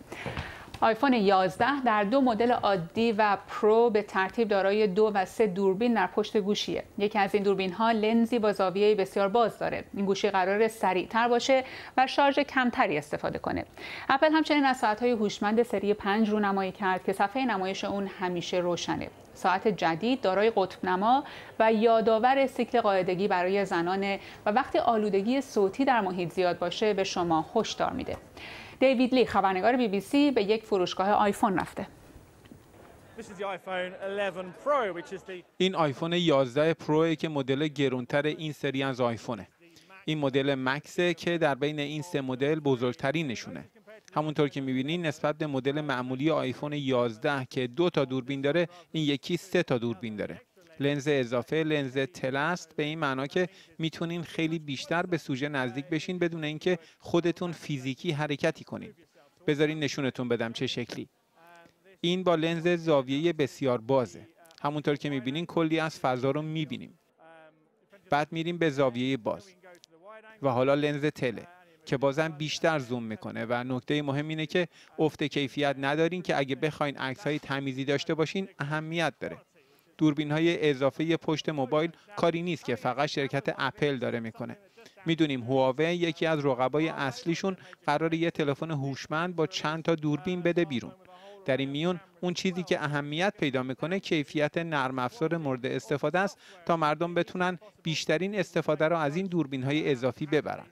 آیفون 11 در دو مدل عادی و پرو به ترتیب دارای دو و سه دوربین در پشت گوشیه. یکی از این دوربین ها لنزی با زاویه بسیار باز داره. این گوشی قراره سریعتر باشه و شارژ کمتری استفاده کنه. اپل همچنین از ساعت هوشمند سری 5 رو نمایی کرد که صفحه نمایش اون همیشه روشنه. ساعت جدید دارای قطب نما و یادآور سیکل قاعدگی برای زنانه و وقتی آلودگی صوتی در محیط زیاد باشه به شما هشدار میده. دیوید لی خبرنگار بی بی سی به یک فروشگاه آیفون رفته. این آیفون 11 پرو که مدل گرونتر این سری از آیفونه. این مدل مکسه که در بین این سه مدل بزرگترین نشونه همونطور که می‌بینید نسبت به مدل معمولی آیفون 11 که دو تا دوربین داره این یکی سه تا دوربین داره. لنز اضافه لنز تله‌ست به این معنا که می‌تونین خیلی بیشتر به سوژه نزدیک بشین بدون اینکه خودتون فیزیکی حرکتی کنین. بذارین نشونتون بدم چه شکلی. این با لنز زاویه بسیار بازه. همونطور که می‌بینین کلی از فضا رو می‌بینیم. بعد میریم به زاویه باز. و حالا لنز تله که بازم بیشتر زوم می‌کنه و نکته مهم اینه که افت کیفیت ندارین که اگه بخواین عکس های تمیزی داشته باشین اهمیت داره. دوربین های اضافه پشت موبایل کاری نیست که فقط شرکت اپل داره می‌کنه. می‌دونیم هواوی یکی از رقبای اصلیشون قرار یه تلفن هوشمند با چند تا دوربین بده بیرون. در این میون اون چیزی که اهمیت پیدا می‌کنه کیفیت نرم افزار مورد استفاده است تا مردم بتونن بیشترین استفاده را از این دوربین های اضافی ببرن.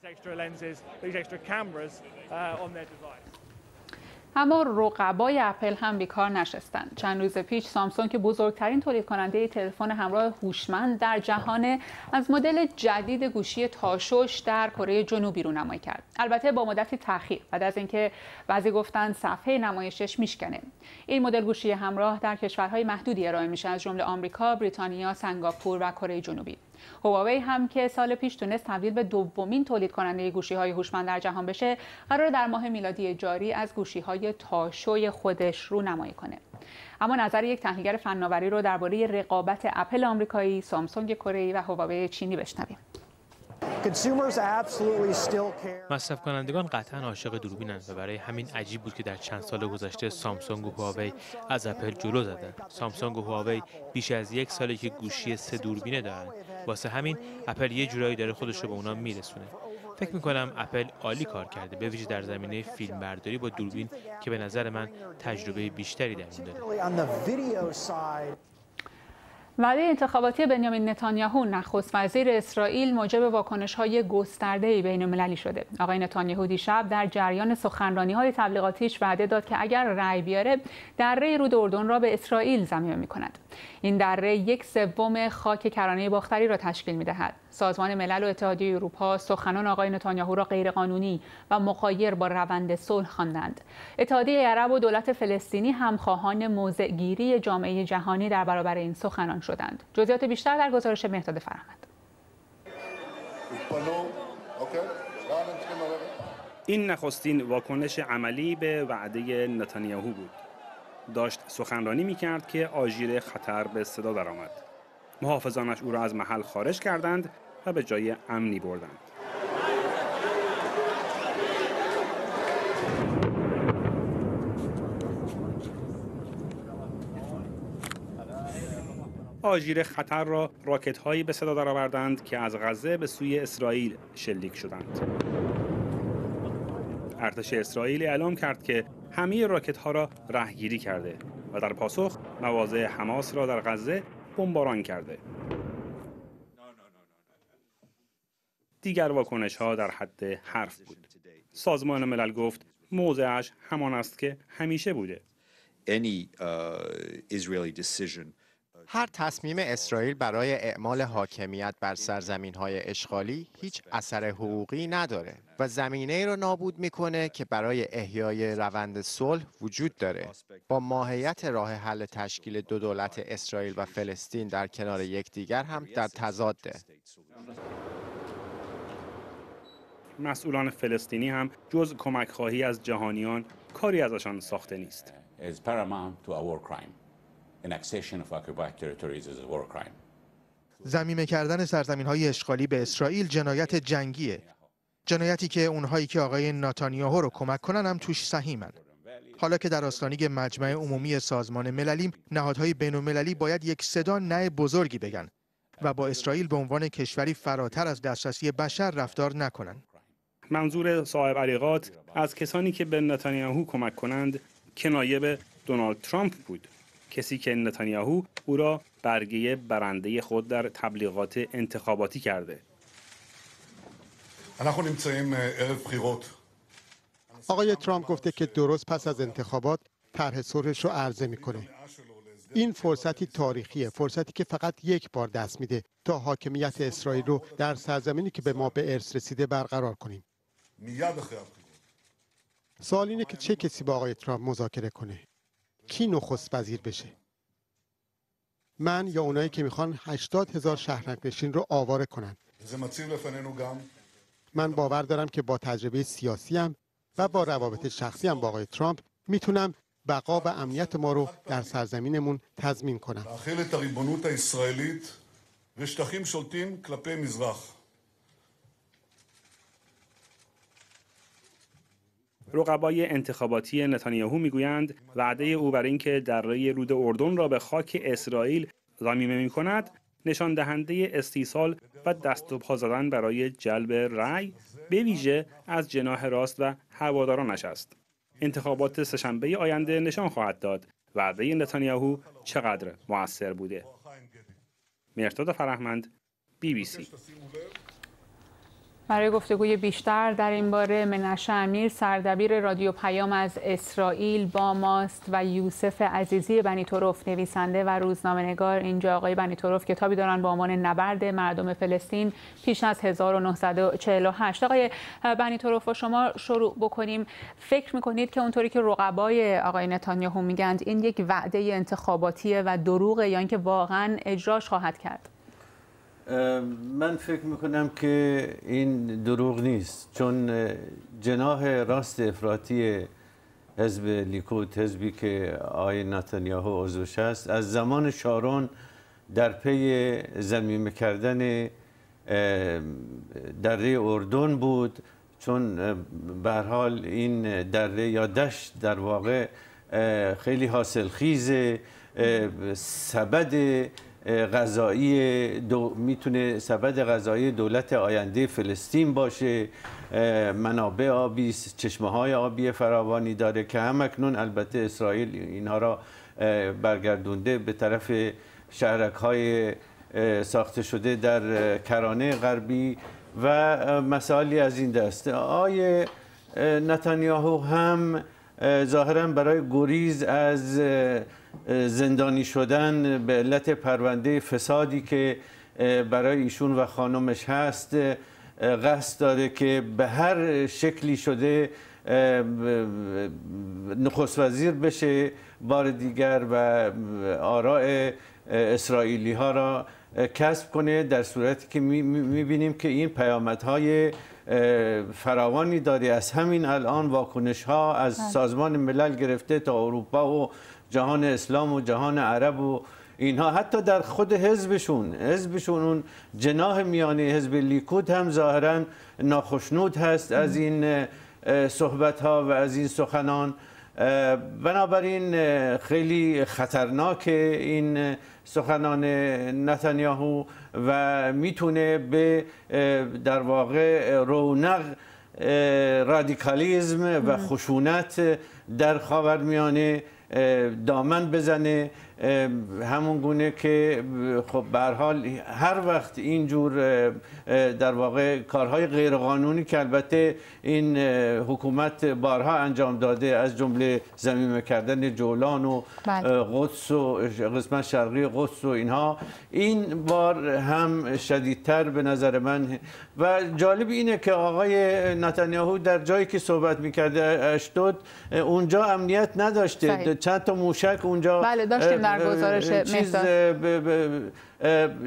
اما رقبای اپل هم بیکار نشستند. چند روز پیش سامسونگ که بزرگترین تولید کننده تلفن همراه هوشمند در جهان از مدل جدید گوشی تاشوش در کره جنوبی رونمایی کرد. البته با مدتی تاخیر بعد از اینکه بعضی گفتند صفحه نمایشش میشکنه. این مدل گوشی همراه در کشورهای محدودی ارائه میشه. از جمله آمریکا بریتانیا سنگاپور و کره جنوبی. هواوی هم که سال پیش تونست تبدیل به دومین تولید کننده گوشی های هوشمند در جهان بشه قرار در ماه میلادی جاری از گوشی های تاشوی خودش رو نمایی کنه. اما نظر یک تحلیلگر فناوری رو درباره رقابت اپل آمریکایی، سامسونگ کره و هواوی چینی بشنویم. مصرف کنندگان قطعا عاشق دوربینند و برای همین عجیب بود که در چند سال گذشته سامسونگ و هواوی از اپل جلو زدند سامسونگ و هواوی بیش از یک سالی که گوشی سه دوربینه دارند واسه همین اپل یه جورایی داره خودش رو به اونا میرسونه فکر می‌کنم اپل عالی کار کرده به ویژه در زمینه فیلم برداری با دوربین که به نظر من تجربه بیشتری در اون داره وعده انتخاباتی بنیامین نتانیاهو نخست وزیر اسرائیل موجب واکنش های گسترده بین المللی شده. آقای نتانیاهو دیشب در جریان سخنرانی های تبلیغاتیش وعده داد که اگر رأی بیاره دره رود اردن را به اسرائیل زمینه می کند. این دره یک سوم خاک کرانه باختری را تشکیل می دهد. سازمان ملل و اتحادیه اروپا سخنان آقای نتانیاهو را غیرقانونی و مخایر با روند صلح خواندند. اتحادیه عرب و دولت فلسطینی هم خواهان موضعگیری جامعه جهانی در برابر این سخنان شدند. جزئیات بیشتر در گزارش مهداد فرهمند. این نخستین واکنش عملی به وعده نتانیاهو بود. داشت سخنرانی می کرد که آژیر خطر به صدا درآمد. محافظانش او را از محل خارج کردند و به جای امنی بردند. آژیر خطر را راکت هایی به صدا درآوردند که از غزه به سوی اسرائیل شلیک شدند. ارتش اسرائیل اعلام کرد که همه راکت ها را رهگیری کرده و در پاسخ مواضع حماس را در غزه بمباران کرده. دیگر واکنش ها در حد حرف بود. سازمان ملل گفت موضعش همان است که همیشه بوده. هر تصمیم اسرائیل برای اعمال حاکمیت بر سرزمین های اشغالی هیچ اثر حقوقی نداره و زمینه ای را نابود می‌کنه که برای احیای روند صلح وجود داره. با ماهیت راه حل تشکیل دو دولت اسرائیل و فلسطین در کنار یکدیگر هم در تضاده. مسئولان فلسطینی هم جز کمک خواهی از جهانیان کاری ازشان ساخته نیست. زمینه کردن سرزمین های اشغالی به اسرائیل جنایت جنگیه. جنایتی که اونهایی که آقای ناتانیاهو رو کمک کنن هم توش سهیمن. حالا که در آستانه مجمع عمومی سازمان مللی نهادهای بین المللی باید یک صدا نه بزرگی بگن و با اسرائیل به عنوان کشوری فراتر از دسترسی بشر رفتار نکنن. منظور صاحب علیقات از کسانی که به نتانیاهو کمک کنند کنایه به دونالد ترامپ بود. کسی که نتانیاهو او را برگه برنده خود در تبلیغات انتخاباتی کرده. آقای ترامپ گفته که درست پس از انتخابات طرح صلحش رو عرضه می‌کنه. این فرصتی تاریخیه فرصتی که فقط یک بار دست میده تا حاکمیت اسرائیل رو در سرزمینی که به ما به ارث رسیده برقرار کنیم. سوال اینه که چه کسی با آقای ترامپ مذاکره کنه؟ کی نخست وزیر بشه؟ من یا اونایی که می‌خوان 80 هزار شهرنشین رو آواره کنن. من باور دارم که با تجربه سیاسیم و با روابط شخصیم با آقای ترامپ می‌تونم بقا و امنیت ما رو در سرزمینمون تضمین کنن رقبای انتخاباتی نتانیاهو می‌گویند وعده او بر اینکه دره رود اردن را به خاک اسرائیل ضمیمه می کند نشان دهنده استیصال و دست و پا زدن برای جلب رأی به ویژه از جناح راست و هوادارانش است. انتخابات سهشنبه آینده نشان خواهد داد وعده نتانیاهو چقدر موثر بوده. مرتاد فرهمند بی بی سی برای گفتگوی بیشتر در این باره منشه امیر سردبیر رادیو پیام از اسرائیل با ماست و یوسف عزیزی بنیتوروف نویسنده و روزنامه نگار اینجا آقای بنیتوروف کتابی دارن با عنوان نبرد مردم فلسطین پیش از 1948 آقای بنیتوروف با شما شروع بکنیم. فکر می‌کنید که اونطوری که رقبای آقای نتانیاهو میگند این یک وعده انتخاباتیه و دروغه یا اینکه واقعا اجراش خواهد کرد؟ من فکر می‌کنم که این دروغ نیست. چون جناح راست افراطی حزب لیکود حزبی که آقای نتانیاهو عضوش است از زمان شارون در پی زمین کردن دره اردن بود. چون به حال این دره یا دشت در واقع خیلی حاصل خیزه سبد غذایی دو می‌تونه سبد غذایی دولت آینده فلسطین باشه. منابع آبی چشمه های آبی فراوانی داره که هم اکنون البته اسرائیل اینها را برگردونده به طرف شهرک های ساخته شده در کرانه غربی و مسائلی از این دست. آیه نتانیاهو هم ظاهرا برای گریز از زندانی شدن به علت پرونده فسادی که برای ایشون و خانمش هست قصد داره که به هر شکلی شده نخست وزیر بشه بار دیگر و آراء اسرائیلی ها را کسب کنه در صورتی که می‌بینیم که این پیامدهای فراوانی داره. از همین الان واکنش ها از سازمان ملل گرفته تا اروپا و جهان اسلام و جهان عرب و اینها. حتی در خود حزبشون حزبشون اون جناح میانی حزب لیکود هم ظاهرا ناخشنود هست از این صحبت ها و از این سخنان. بنابراین خیلی خطرناک این سخنان نتانیاهو و می‌تونه به در واقع رونق رادیکالیزم و خشونت در خاورمیانه دامن بزنه همون گونه که خب به حال هر وقت اینجور در واقع کارهای غیرقانونی که البته این حکومت بارها انجام داده از جمله زمین کردن جولان و قدس و قسمت شرقی قدس و اینها این بار هم شدیدتر به نظر من. و جالب اینه که آقای نتانیاهو در جایی که صحبت می‌کرده اشتود اونجا امنیت نداشته. صحیح. چند تا موشک اونجا بله داشتیم در گزارش چیز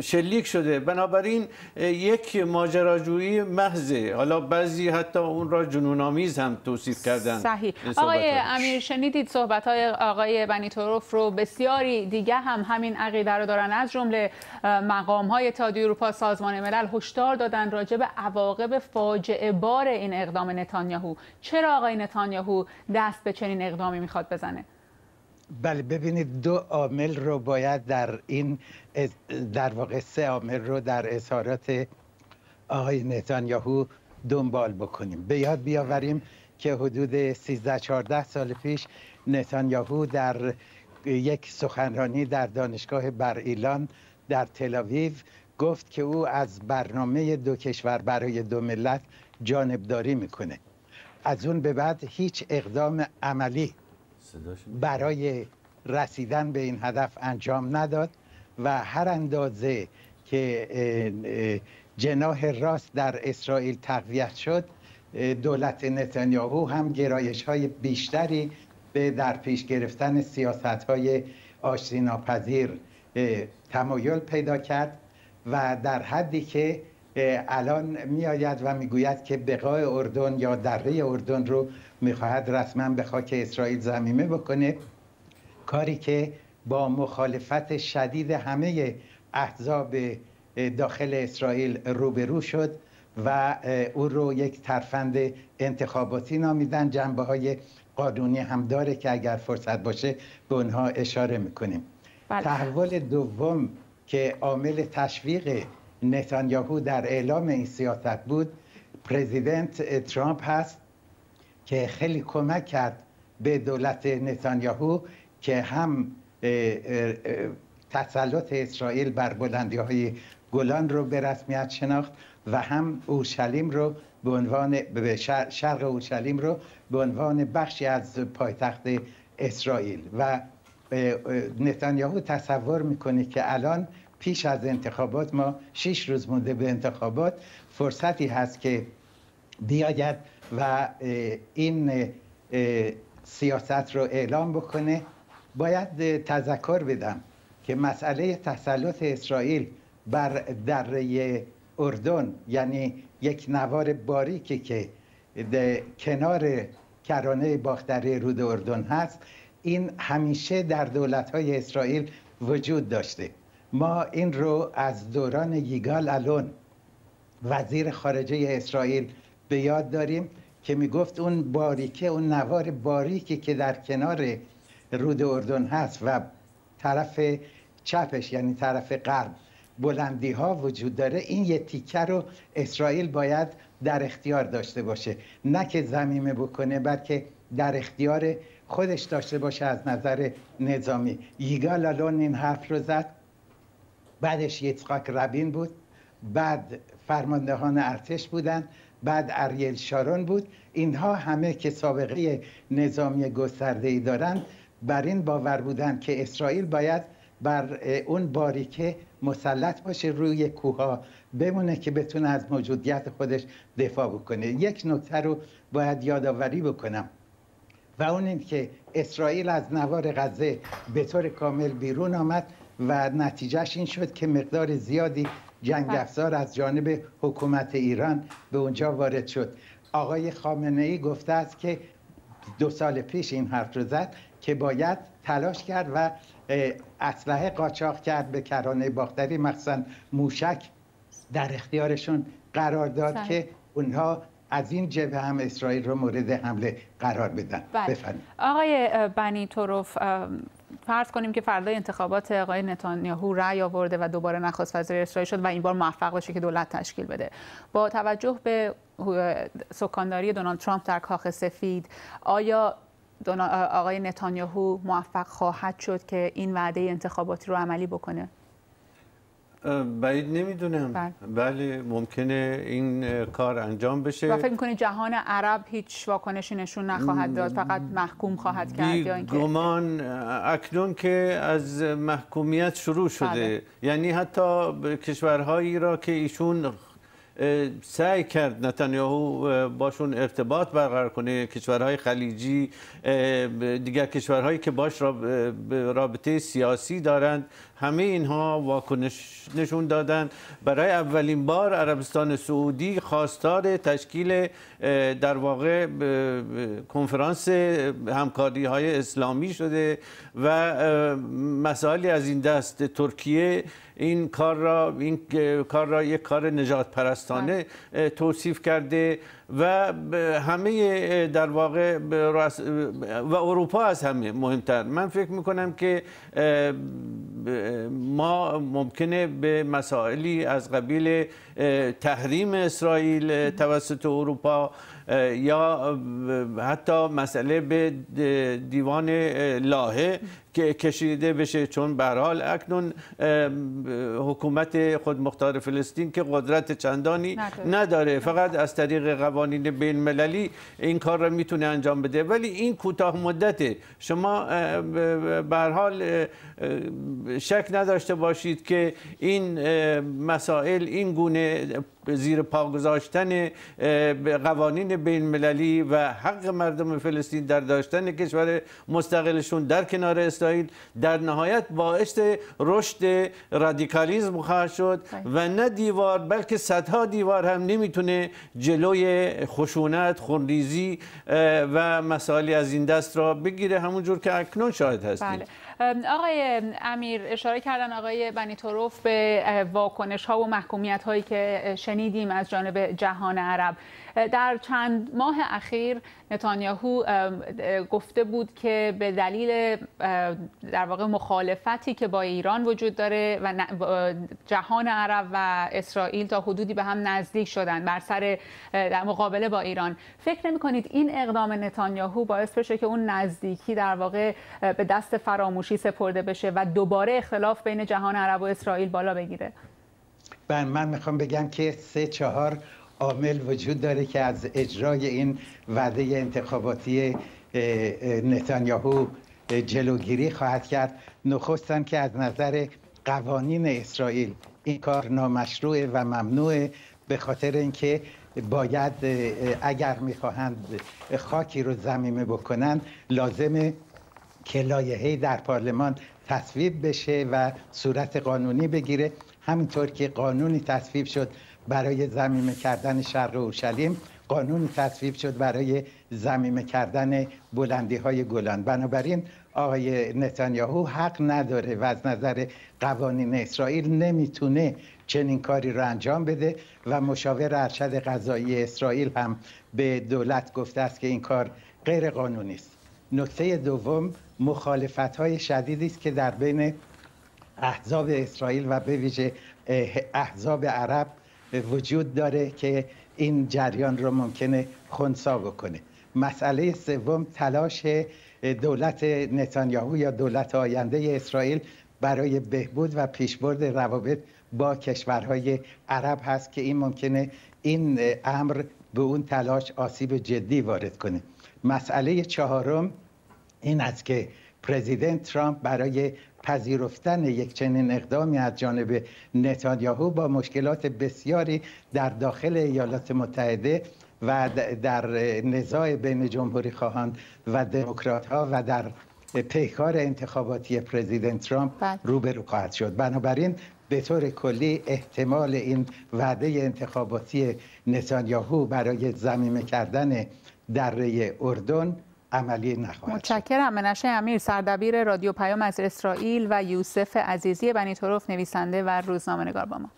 شلیک شده. بنابراین یک ماجراجویی محضه. حالا بعضی حتی اون را جنون آمیز هم توصیف کردن. صحیح. آقای امیر شنیدید صحبت های آقای بنیتوروف رو؟ بسیاری دیگه هم همین عقیده رو دارن. از جمله مقام های اتحادیه اروپا سازمان ملل هشدار دادن راجع به عواقب فاجعه بار این اقدام نتانیاهو. چرا آقای نتانیاهو دست به چنین اقدامی می‌خواد بزنه؟ بله ببینید دو عامل رو باید در این در واقع سه عامل رو در اظهارات آقای نتانیاهو دنبال بکنیم. به یاد بیاوریم که حدود 13 14 سال پیش نتانیاهو در یک سخنرانی در دانشگاه بر ایلان در تلاویو گفت که او از برنامه دو کشور برای دو ملت جانبداری می‌کنه. از اون به بعد هیچ اقدام عملی برای رسیدن به این هدف انجام نداد و هر اندازه که جناح راست در اسرائیل تقویت شد دولت نتانیاهو هم گرایش های بیشتری به در پیش گرفتن سیاست های آشتی ناپذیر تمایل پیدا کرد و در حدی که که الان میآید و می‌گوید که بقای اردن یا دره اردن رو می‌خواهد رسما به خاک اسرائیل زمینه بکنه. کاری که با مخالفت شدید همه احزاب داخل اسرائیل روبرو شد و او رو یک ترفند انتخاباتی نامیدن. جنبه های قانونی هم داره که اگر فرصت باشه به اونها اشاره می‌کنیم. بله. تحول دوم که عامل تشویق نتانیاهو در اعلام این سیاست بود پرزیدنت ترامپ هست. که خیلی کمک کرد به دولت نتانیاهو که هم تسلط اسرائیل بر بلندی های گلان رو به رسمیت شناخت و هم اورشلیم رو به عنوان شرق اورشلیم رو به عنوان بخشی از پایتخت اسرائیل. و نتانیاهو تصور می‌کنه که الان پیش از انتخابات ما شش روز مونده به انتخابات فرصتی هست که بیاید و این سیاست رو اعلام بکنه. باید تذکر بدم که مسئله تسلط اسرائیل بر دره اردن یعنی یک نوار باریکی که کنار کرانه باختری رود اردن هست این همیشه در دولت های اسرائیل وجود داشته. ما این رو از دوران یگال الون وزیر خارجه اسرائیل به یاد داریم. که می‌گفت اون باریکه اون نوار باریکی که در کنار رود اردن هست و طرف چپش یعنی طرف غرب بلندی ها وجود داره این یه تیکه رو اسرائیل باید در اختیار داشته باشه. نه که زمینه بکنه بلکه در اختیار خودش داشته باشه از نظر نظامی. یگال الان این حرف رو زد. بعدش یتقاک ربین بود. بعد فرماندهان ارتش بودن. بعد اریل شارون بود. اینها همه که سابقه نظامی گسترده ای دارن بر این باور بودن که اسرائیل باید بر اون باریکه مسلط باشه روی کوها بمونه که بتونه از موجودیت خودش دفاع بکنه. یک نکته رو باید یادآوری بکنم. و اون این که اسرائیل از نوار غزه به طور کامل بیرون آمد و نتیجهش این شد که مقدار زیادی جنگ بله. افزار از جانب حکومت ایران به اونجا وارد شد آقای خامنه ای گفته است که دو سال پیش این حرف رو زد که باید تلاش کرد و اسلحه قاچاق کرد به کرانه باختری مخصوصا موشک در اختیارشون قرار داد سن. که اونها از این جبه هم اسرائیل رو مورد حمله قرار بدن بله. آقای بنی توروف فرض کنیم که فردای انتخابات آقای نتانیاهو رأی آورده و دوباره نخست وزیر اسرائیل شد و این بار موفق بشه که دولت تشکیل بده. با توجه به سکانداری دونالد ترامپ در کاخ سفید آیا آقای نتانیاهو موفق خواهد شد که این وعده انتخاباتی رو عملی بکنه؟ بعید نمی‌دونم بله. بله ممکنه این کار انجام بشه و فکر می‌کنید جهان عرب هیچ واکنشی نشون نخواهد داد فقط محکوم خواهد کرد یا اینکه گمان اکنون که از محکومیت شروع شده بله. یعنی حتی کشورهایی را که ایشون سعی کرد نتانیاهو باشون ارتباط برقرار کنه کشورهای خلیجی دیگر کشورهایی که باش رابطه سیاسی دارند همه اینها واکنش نشون دادن برای اولین بار عربستان سعودی خواستار تشکیل در واقع کنفرانس همکاری های اسلامی شده و مسائلی از این دست ترکیه این کار را این کار را یک کار نجات پرستانه بله. توصیف کرده و همه در واقع و اروپا از همه مهمتر. من فکر می‌کنم که ما ممکنه به مسائلی از قبیل تحریم اسرائیل توسط اروپا یا حتی مسئله به دیوان لاهه که کشیده بشه. چون به حال اکنون حکومت خود مختار فلسطین که قدرت چندانی نداره. فقط از طریق قوانین بین مللی این کار را می‌تونه انجام بده. ولی این کوتاه مدته شما به حال شک نداشته باشید که این مسائل این گونه زیر پا گذاشتن قوانین بین مللی و حق مردم فلسطین در داشتن کشور مستقلشون در کنار اسرائیل در نهایت باعث رشد رادیکالیزم خواهد شد و نه دیوار بلکه صدها دیوار هم نمی‌تونه جلوی خشونت خونریزی و مسائلی از این دست را بگیره. همونجور که اکنون شاهد هستیم بله. آقای امیر اشاره کردن آقای بنیتوروف به واکنش ها و محکومیت هایی که شنیدیم از جانب جهان عرب. در چند ماه اخیر نتانیاهو گفته بود که به دلیل در واقع مخالفتی که با ایران وجود داره و جهان عرب و اسرائیل تا حدودی به هم نزدیک شدن بر سر در مقابله با ایران. فکر نمی کنید این اقدام نتانیاهو باعث بشه که اون نزدیکی در واقع به دست فراموشی سپرده بشه و دوباره اختلاف بین جهان عرب و اسرائیل بالا بگیره؟ بله، من می‌خوام بگم که سه چهار عامل وجود داره که از اجرای این وعده انتخاباتی نتانیاهو جلوگیری خواهد کرد. نخستن که از نظر قوانین اسرائیل این کار نامشروع و ممنوع به خاطر اینکه باید اگر می‌خواهند خاکی رو زمینه بکنن لازمه که لایحه‌ای در پارلمان تصویب بشه و صورت قانونی بگیره. همینطور که قانونی تصویب شد برای زمینه کردن شرق اورشلیم قانون تصویب شد برای زمینه کردن بلندی های گلان. بنابراین آقای نتانیاهو حق نداره و از نظر قوانین اسرائیل نمی‌تونه چنین کاری رو انجام بده و مشاور ارشد قضایی اسرائیل هم به دولت گفته است که این کار غیر قانونی است. نکته دوم مخالفت های شدیدی است که در بین احزاب اسرائیل و به ویژه احزاب عرب وجود داره که این جریان رو ممکنه خونسا بکنه. مسئله سوم تلاش دولت نتانیاهو یا دولت آینده اسرائیل برای بهبود و پیشبرد روابط با کشورهای عرب هست که این ممکنه این امر به اون تلاش آسیب جدی وارد کنه. مسئله چهارم این است که پرزیدنت ترامپ برای پذیرفتن یک چنین اقدامی از جانب نتانیاهو با مشکلات بسیاری در داخل ایالات متحده و در نزاع بین جمهوری خواهان و دموکرات ها و در پیکار انتخاباتی پرزیدنت ترامپ بله. روبرو خواهد شد بنابراین به طور کلی احتمال این وعده انتخاباتی نتانیاهو برای زمینه کردن دره اردن عملی نخواهد متشکرم. منشه امیر سردبیر رادیو پیام از اسرائیل و یوسف عزیزی بنی نویسنده و روزنامه نگار با ما.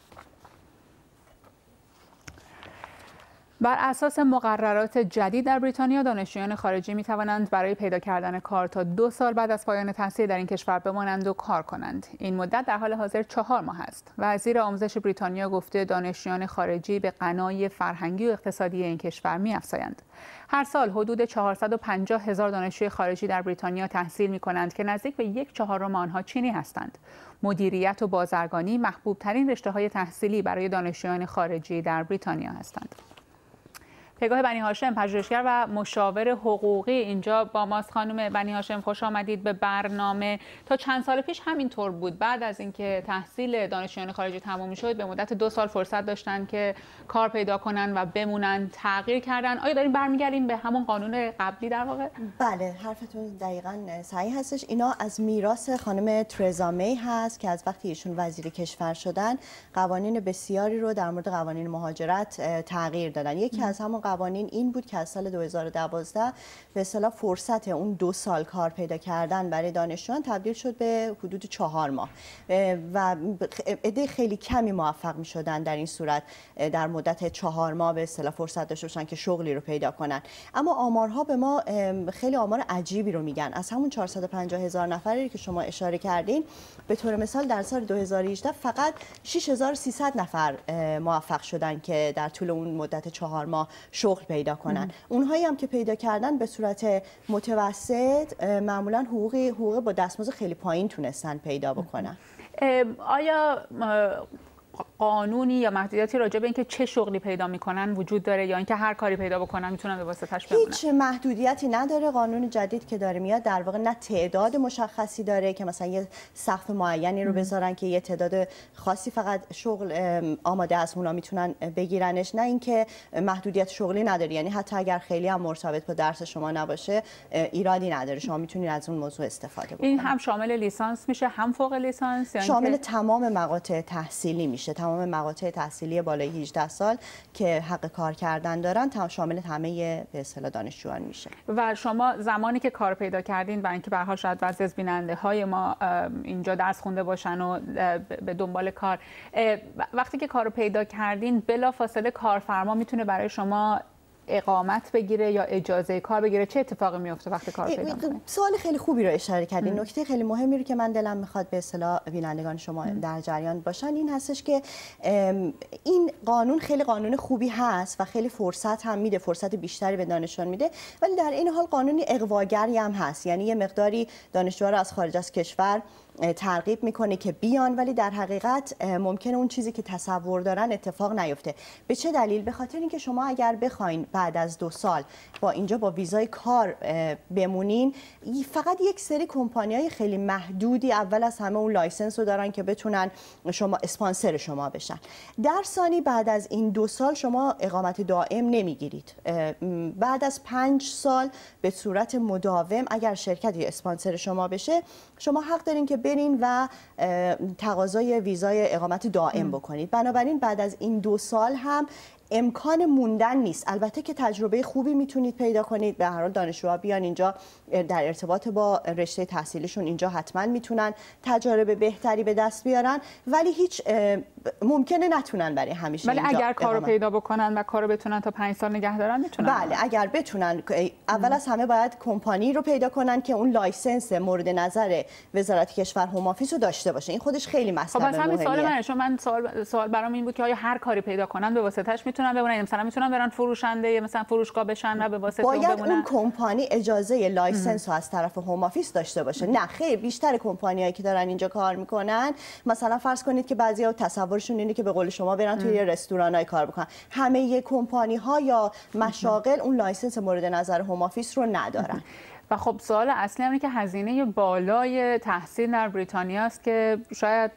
بر اساس مقررات جدید در بریتانیا دانشجویان خارجی می توانند برای پیدا کردن کار تا دو سال بعد از پایان تحصیل در این کشور بمانند و کار کنند. این مدت در حال حاضر چهار ماه است. وزیر آموزش بریتانیا گفته دانشجویان خارجی به غنای فرهنگی و اقتصادی این کشور می افزایند. هر سال حدود 450 هزار دانشجوی خارجی در بریتانیا تحصیل می کنند که نزدیک به یک چهارم آنها چینی هستند. مدیریت و بازرگانی محبوب ترین رشته های تحصیلی برای دانشجویان خارجی در بریتانیا هستند. پگاه بنی هاشم پژوهشگر و مشاور حقوقی اینجا با ماست. خانم بنی هاشم خوش آمدید به برنامه. تا چند سال پیش همینطور بود. بعد از اینکه تحصیل دانشجویان خارجی تمام شد به مدت دو سال فرصت داشتن که کار پیدا کنن و بمونن تغییر کردن. آیا داریم برمیگردیم به همون قانون قبلی در واقع؟ بله حرفتون دقیقا صحیح هستش. اینا از میراث خانم ترزامی هست که از وقتی ایشون وزیر کشور شدن قوانین بسیاری رو در مورد قوانین مهاجرت تغییر دادن. یکی از همون قوانین این بود که از سال 2012 به اصطلاح فرصت اون دو سال کار پیدا کردن برای دانشجویان تبدیل شد به حدود چهار ماه. و عده خیلی کمی موفق می شدن در این صورت در مدت چهار ماه به اصطلاح فرصت داشته باشن که شغلی رو پیدا کنن. اما آمارها به ما خیلی آمار عجیبی رو میگن. از همون 450 هزار نفری که شما اشاره کردین به طور مثال در سال 2018 فقط 6300 نفر موفق شدن که در طول اون مدت چهار ماه شغل پیدا کنن. اونهایی هم که پیدا کردن به صورت متوسط معمولا حقوقی حقوق با دستمزد خیلی پایین تونستن پیدا بکنن. آیا قانونی یا محدودیتی راجع به اینکه چه شغلی پیدا می‌کنن وجود داره یا اینکه هر کاری پیدا بکنن می‌تونن به واسطش بمونن؟ هیچ محدودیتی نداره. قانون جدید که داره میاد در واقع نه تعداد مشخصی داره که مثلا یه سقف معینی رو بذارن که یه تعداد خاصی فقط شغل آماده از اونا می‌تونن بگیرنش. نه اینکه محدودیت شغلی نداره. یعنی حتی اگر خیلی هم مرتبط با درس شما نباشه ایرادی نداره. شما می‌تونید از اون موضوع استفاده بکنید. این هم شامل لیسانس میشه هم فوق لیسانس یعنی شامل تمام مقاطع تحصیلی میشه. تمام مقاطع تحصیلی بالای 18 سال که حق کار کردن دارن شامل همه به اصطلاح دانشجویان میشه. و شما زمانی که کار پیدا کردین و اینکه به هر شاید بعضی از بیننده های ما اینجا درس خونده باشن و به دنبال کار وقتی که کار پیدا کردین بلا فاصله کارفرما می‌تونه برای شما اقامت بگیره یا اجازه کار بگیره؟ چه اتفاقی میفته وقتی کار پیدا سوال خیلی خوبی رو اشاره کردین. نکته خیلی مهمی رو که من دلم می‌خواد به اصطلاح بینندگان شما در جریان باشن این هستش که این قانون خیلی قانون خوبی هست و خیلی فرصت هم میده فرصت بیشتری به دانشجویان میده ولی در این حال قانون اغواگری هم هست. یعنی یه مقداری دانشجوها رو از خارج از کشور ترغیب می‌کنه که بیان ولی در حقیقت ممکنه اون چیزی که تصور دارن اتفاق نیفته. به چه دلیل؟ به خاطر اینکه شما اگر بخواین بعد از دو سال با اینجا با ویزای کار بمونین فقط یک سری کمپانی های خیلی محدودی اول از همه اون license رو دارن که بتونن شما اسپانسر شما بشن. در ثانی بعد از این دو سال شما اقامت دائم نمی‌گیرید. بعد از پنج سال به صورت مداوم اگر شرکتی اسپانسر شما بشه شما حق دارین که برین و تقاضای ویزای اقامت دائم بکنید. بنابراین بعد از این دو سال هم امکان موندن نیست. البته که تجربه خوبی می‌تونید پیدا کنید. به هر حال دانشجوها بیان اینجا در ارتباط با رشته تحصیلشون اینجا حتما می‌تونن تجربه بهتری به دست بیارن. ولی هیچ ممکنه نتونن برای همیشه ولی اگر کارو پیدا بکنن و کارو بتونن تا پنج سال نگه دارن می‌تونن بله اگر بتونن اول از همه باید کمپانی رو پیدا کنن که اون licence مورد نظر وزارت کشور Home Office رو داشته باشه. این خودش خیلی مسئله خب مهمه سوال من شما من سوال سوال برام این بود که آیا هر کاری پیدا کنن به واسطش می‌تونن بمونن؟ مثلا می‌تونن برن فروشنده مثلا فروشگاه بشن و به واسطه باید اون بمونن؟ اون کمپانی اجازه licence رو از طرف Home Office داشته باشه. نه خیر بیشتر کمپانیایی که دارن اینجا کار می‌کنن. مثلا فرض کنید که بعضیا تصورشون اینه که به قول شما برن توی رستورانای کار بکنن. همه کمپانی ها یا مشاغل اون licence مورد نظر Home Office رو ندارن. *laughs* و خب سوال اصلی اینه که هزینه بالای تحصیل در بریتانیا است که شاید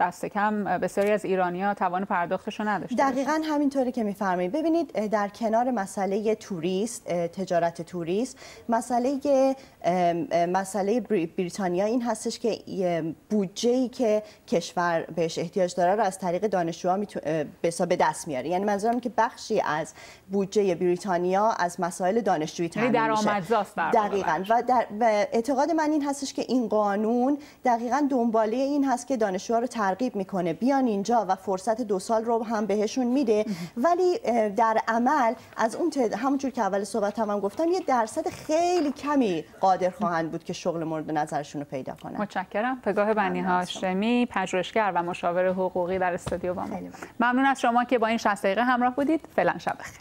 دست کم بسیاری از ایرانیا توان پرداختش رو نداشته دقیقا همینطوری که میفرمایید. ببینید در کنار مسئله توریست تجارت توریست مسئله مسئله بریتانیا این هستش که بودجه ای که کشور بهش احتیاج داره رو از طریق دانشجوها به دست میاره. یعنی منظورم که بخشی از بودجه بریتانیا از مسائل دانشجویی یعنی تامین میشه. دقیقاً. و, در اعتقاد من این هستش که این قانون دقیقاً دنباله این هست که دانشجوها رو ترغیب می‌کنه. بیان اینجا و فرصت دو سال رو هم بهشون میده. ولی در عمل از اون تد... همونجور که اول صحبت هم, هم گفتم یه درصد خیلی کمی قادر خواهند بود که شغل مورد نظرشون رو پیدا کنن. متشکرم. پگاه بنی هاشمی پژوهشگر و مشاور حقوقی در استودیو با ما. ممنون. از شما که با این 60 دقیقه همراه بودید. فعلا شب بخیر.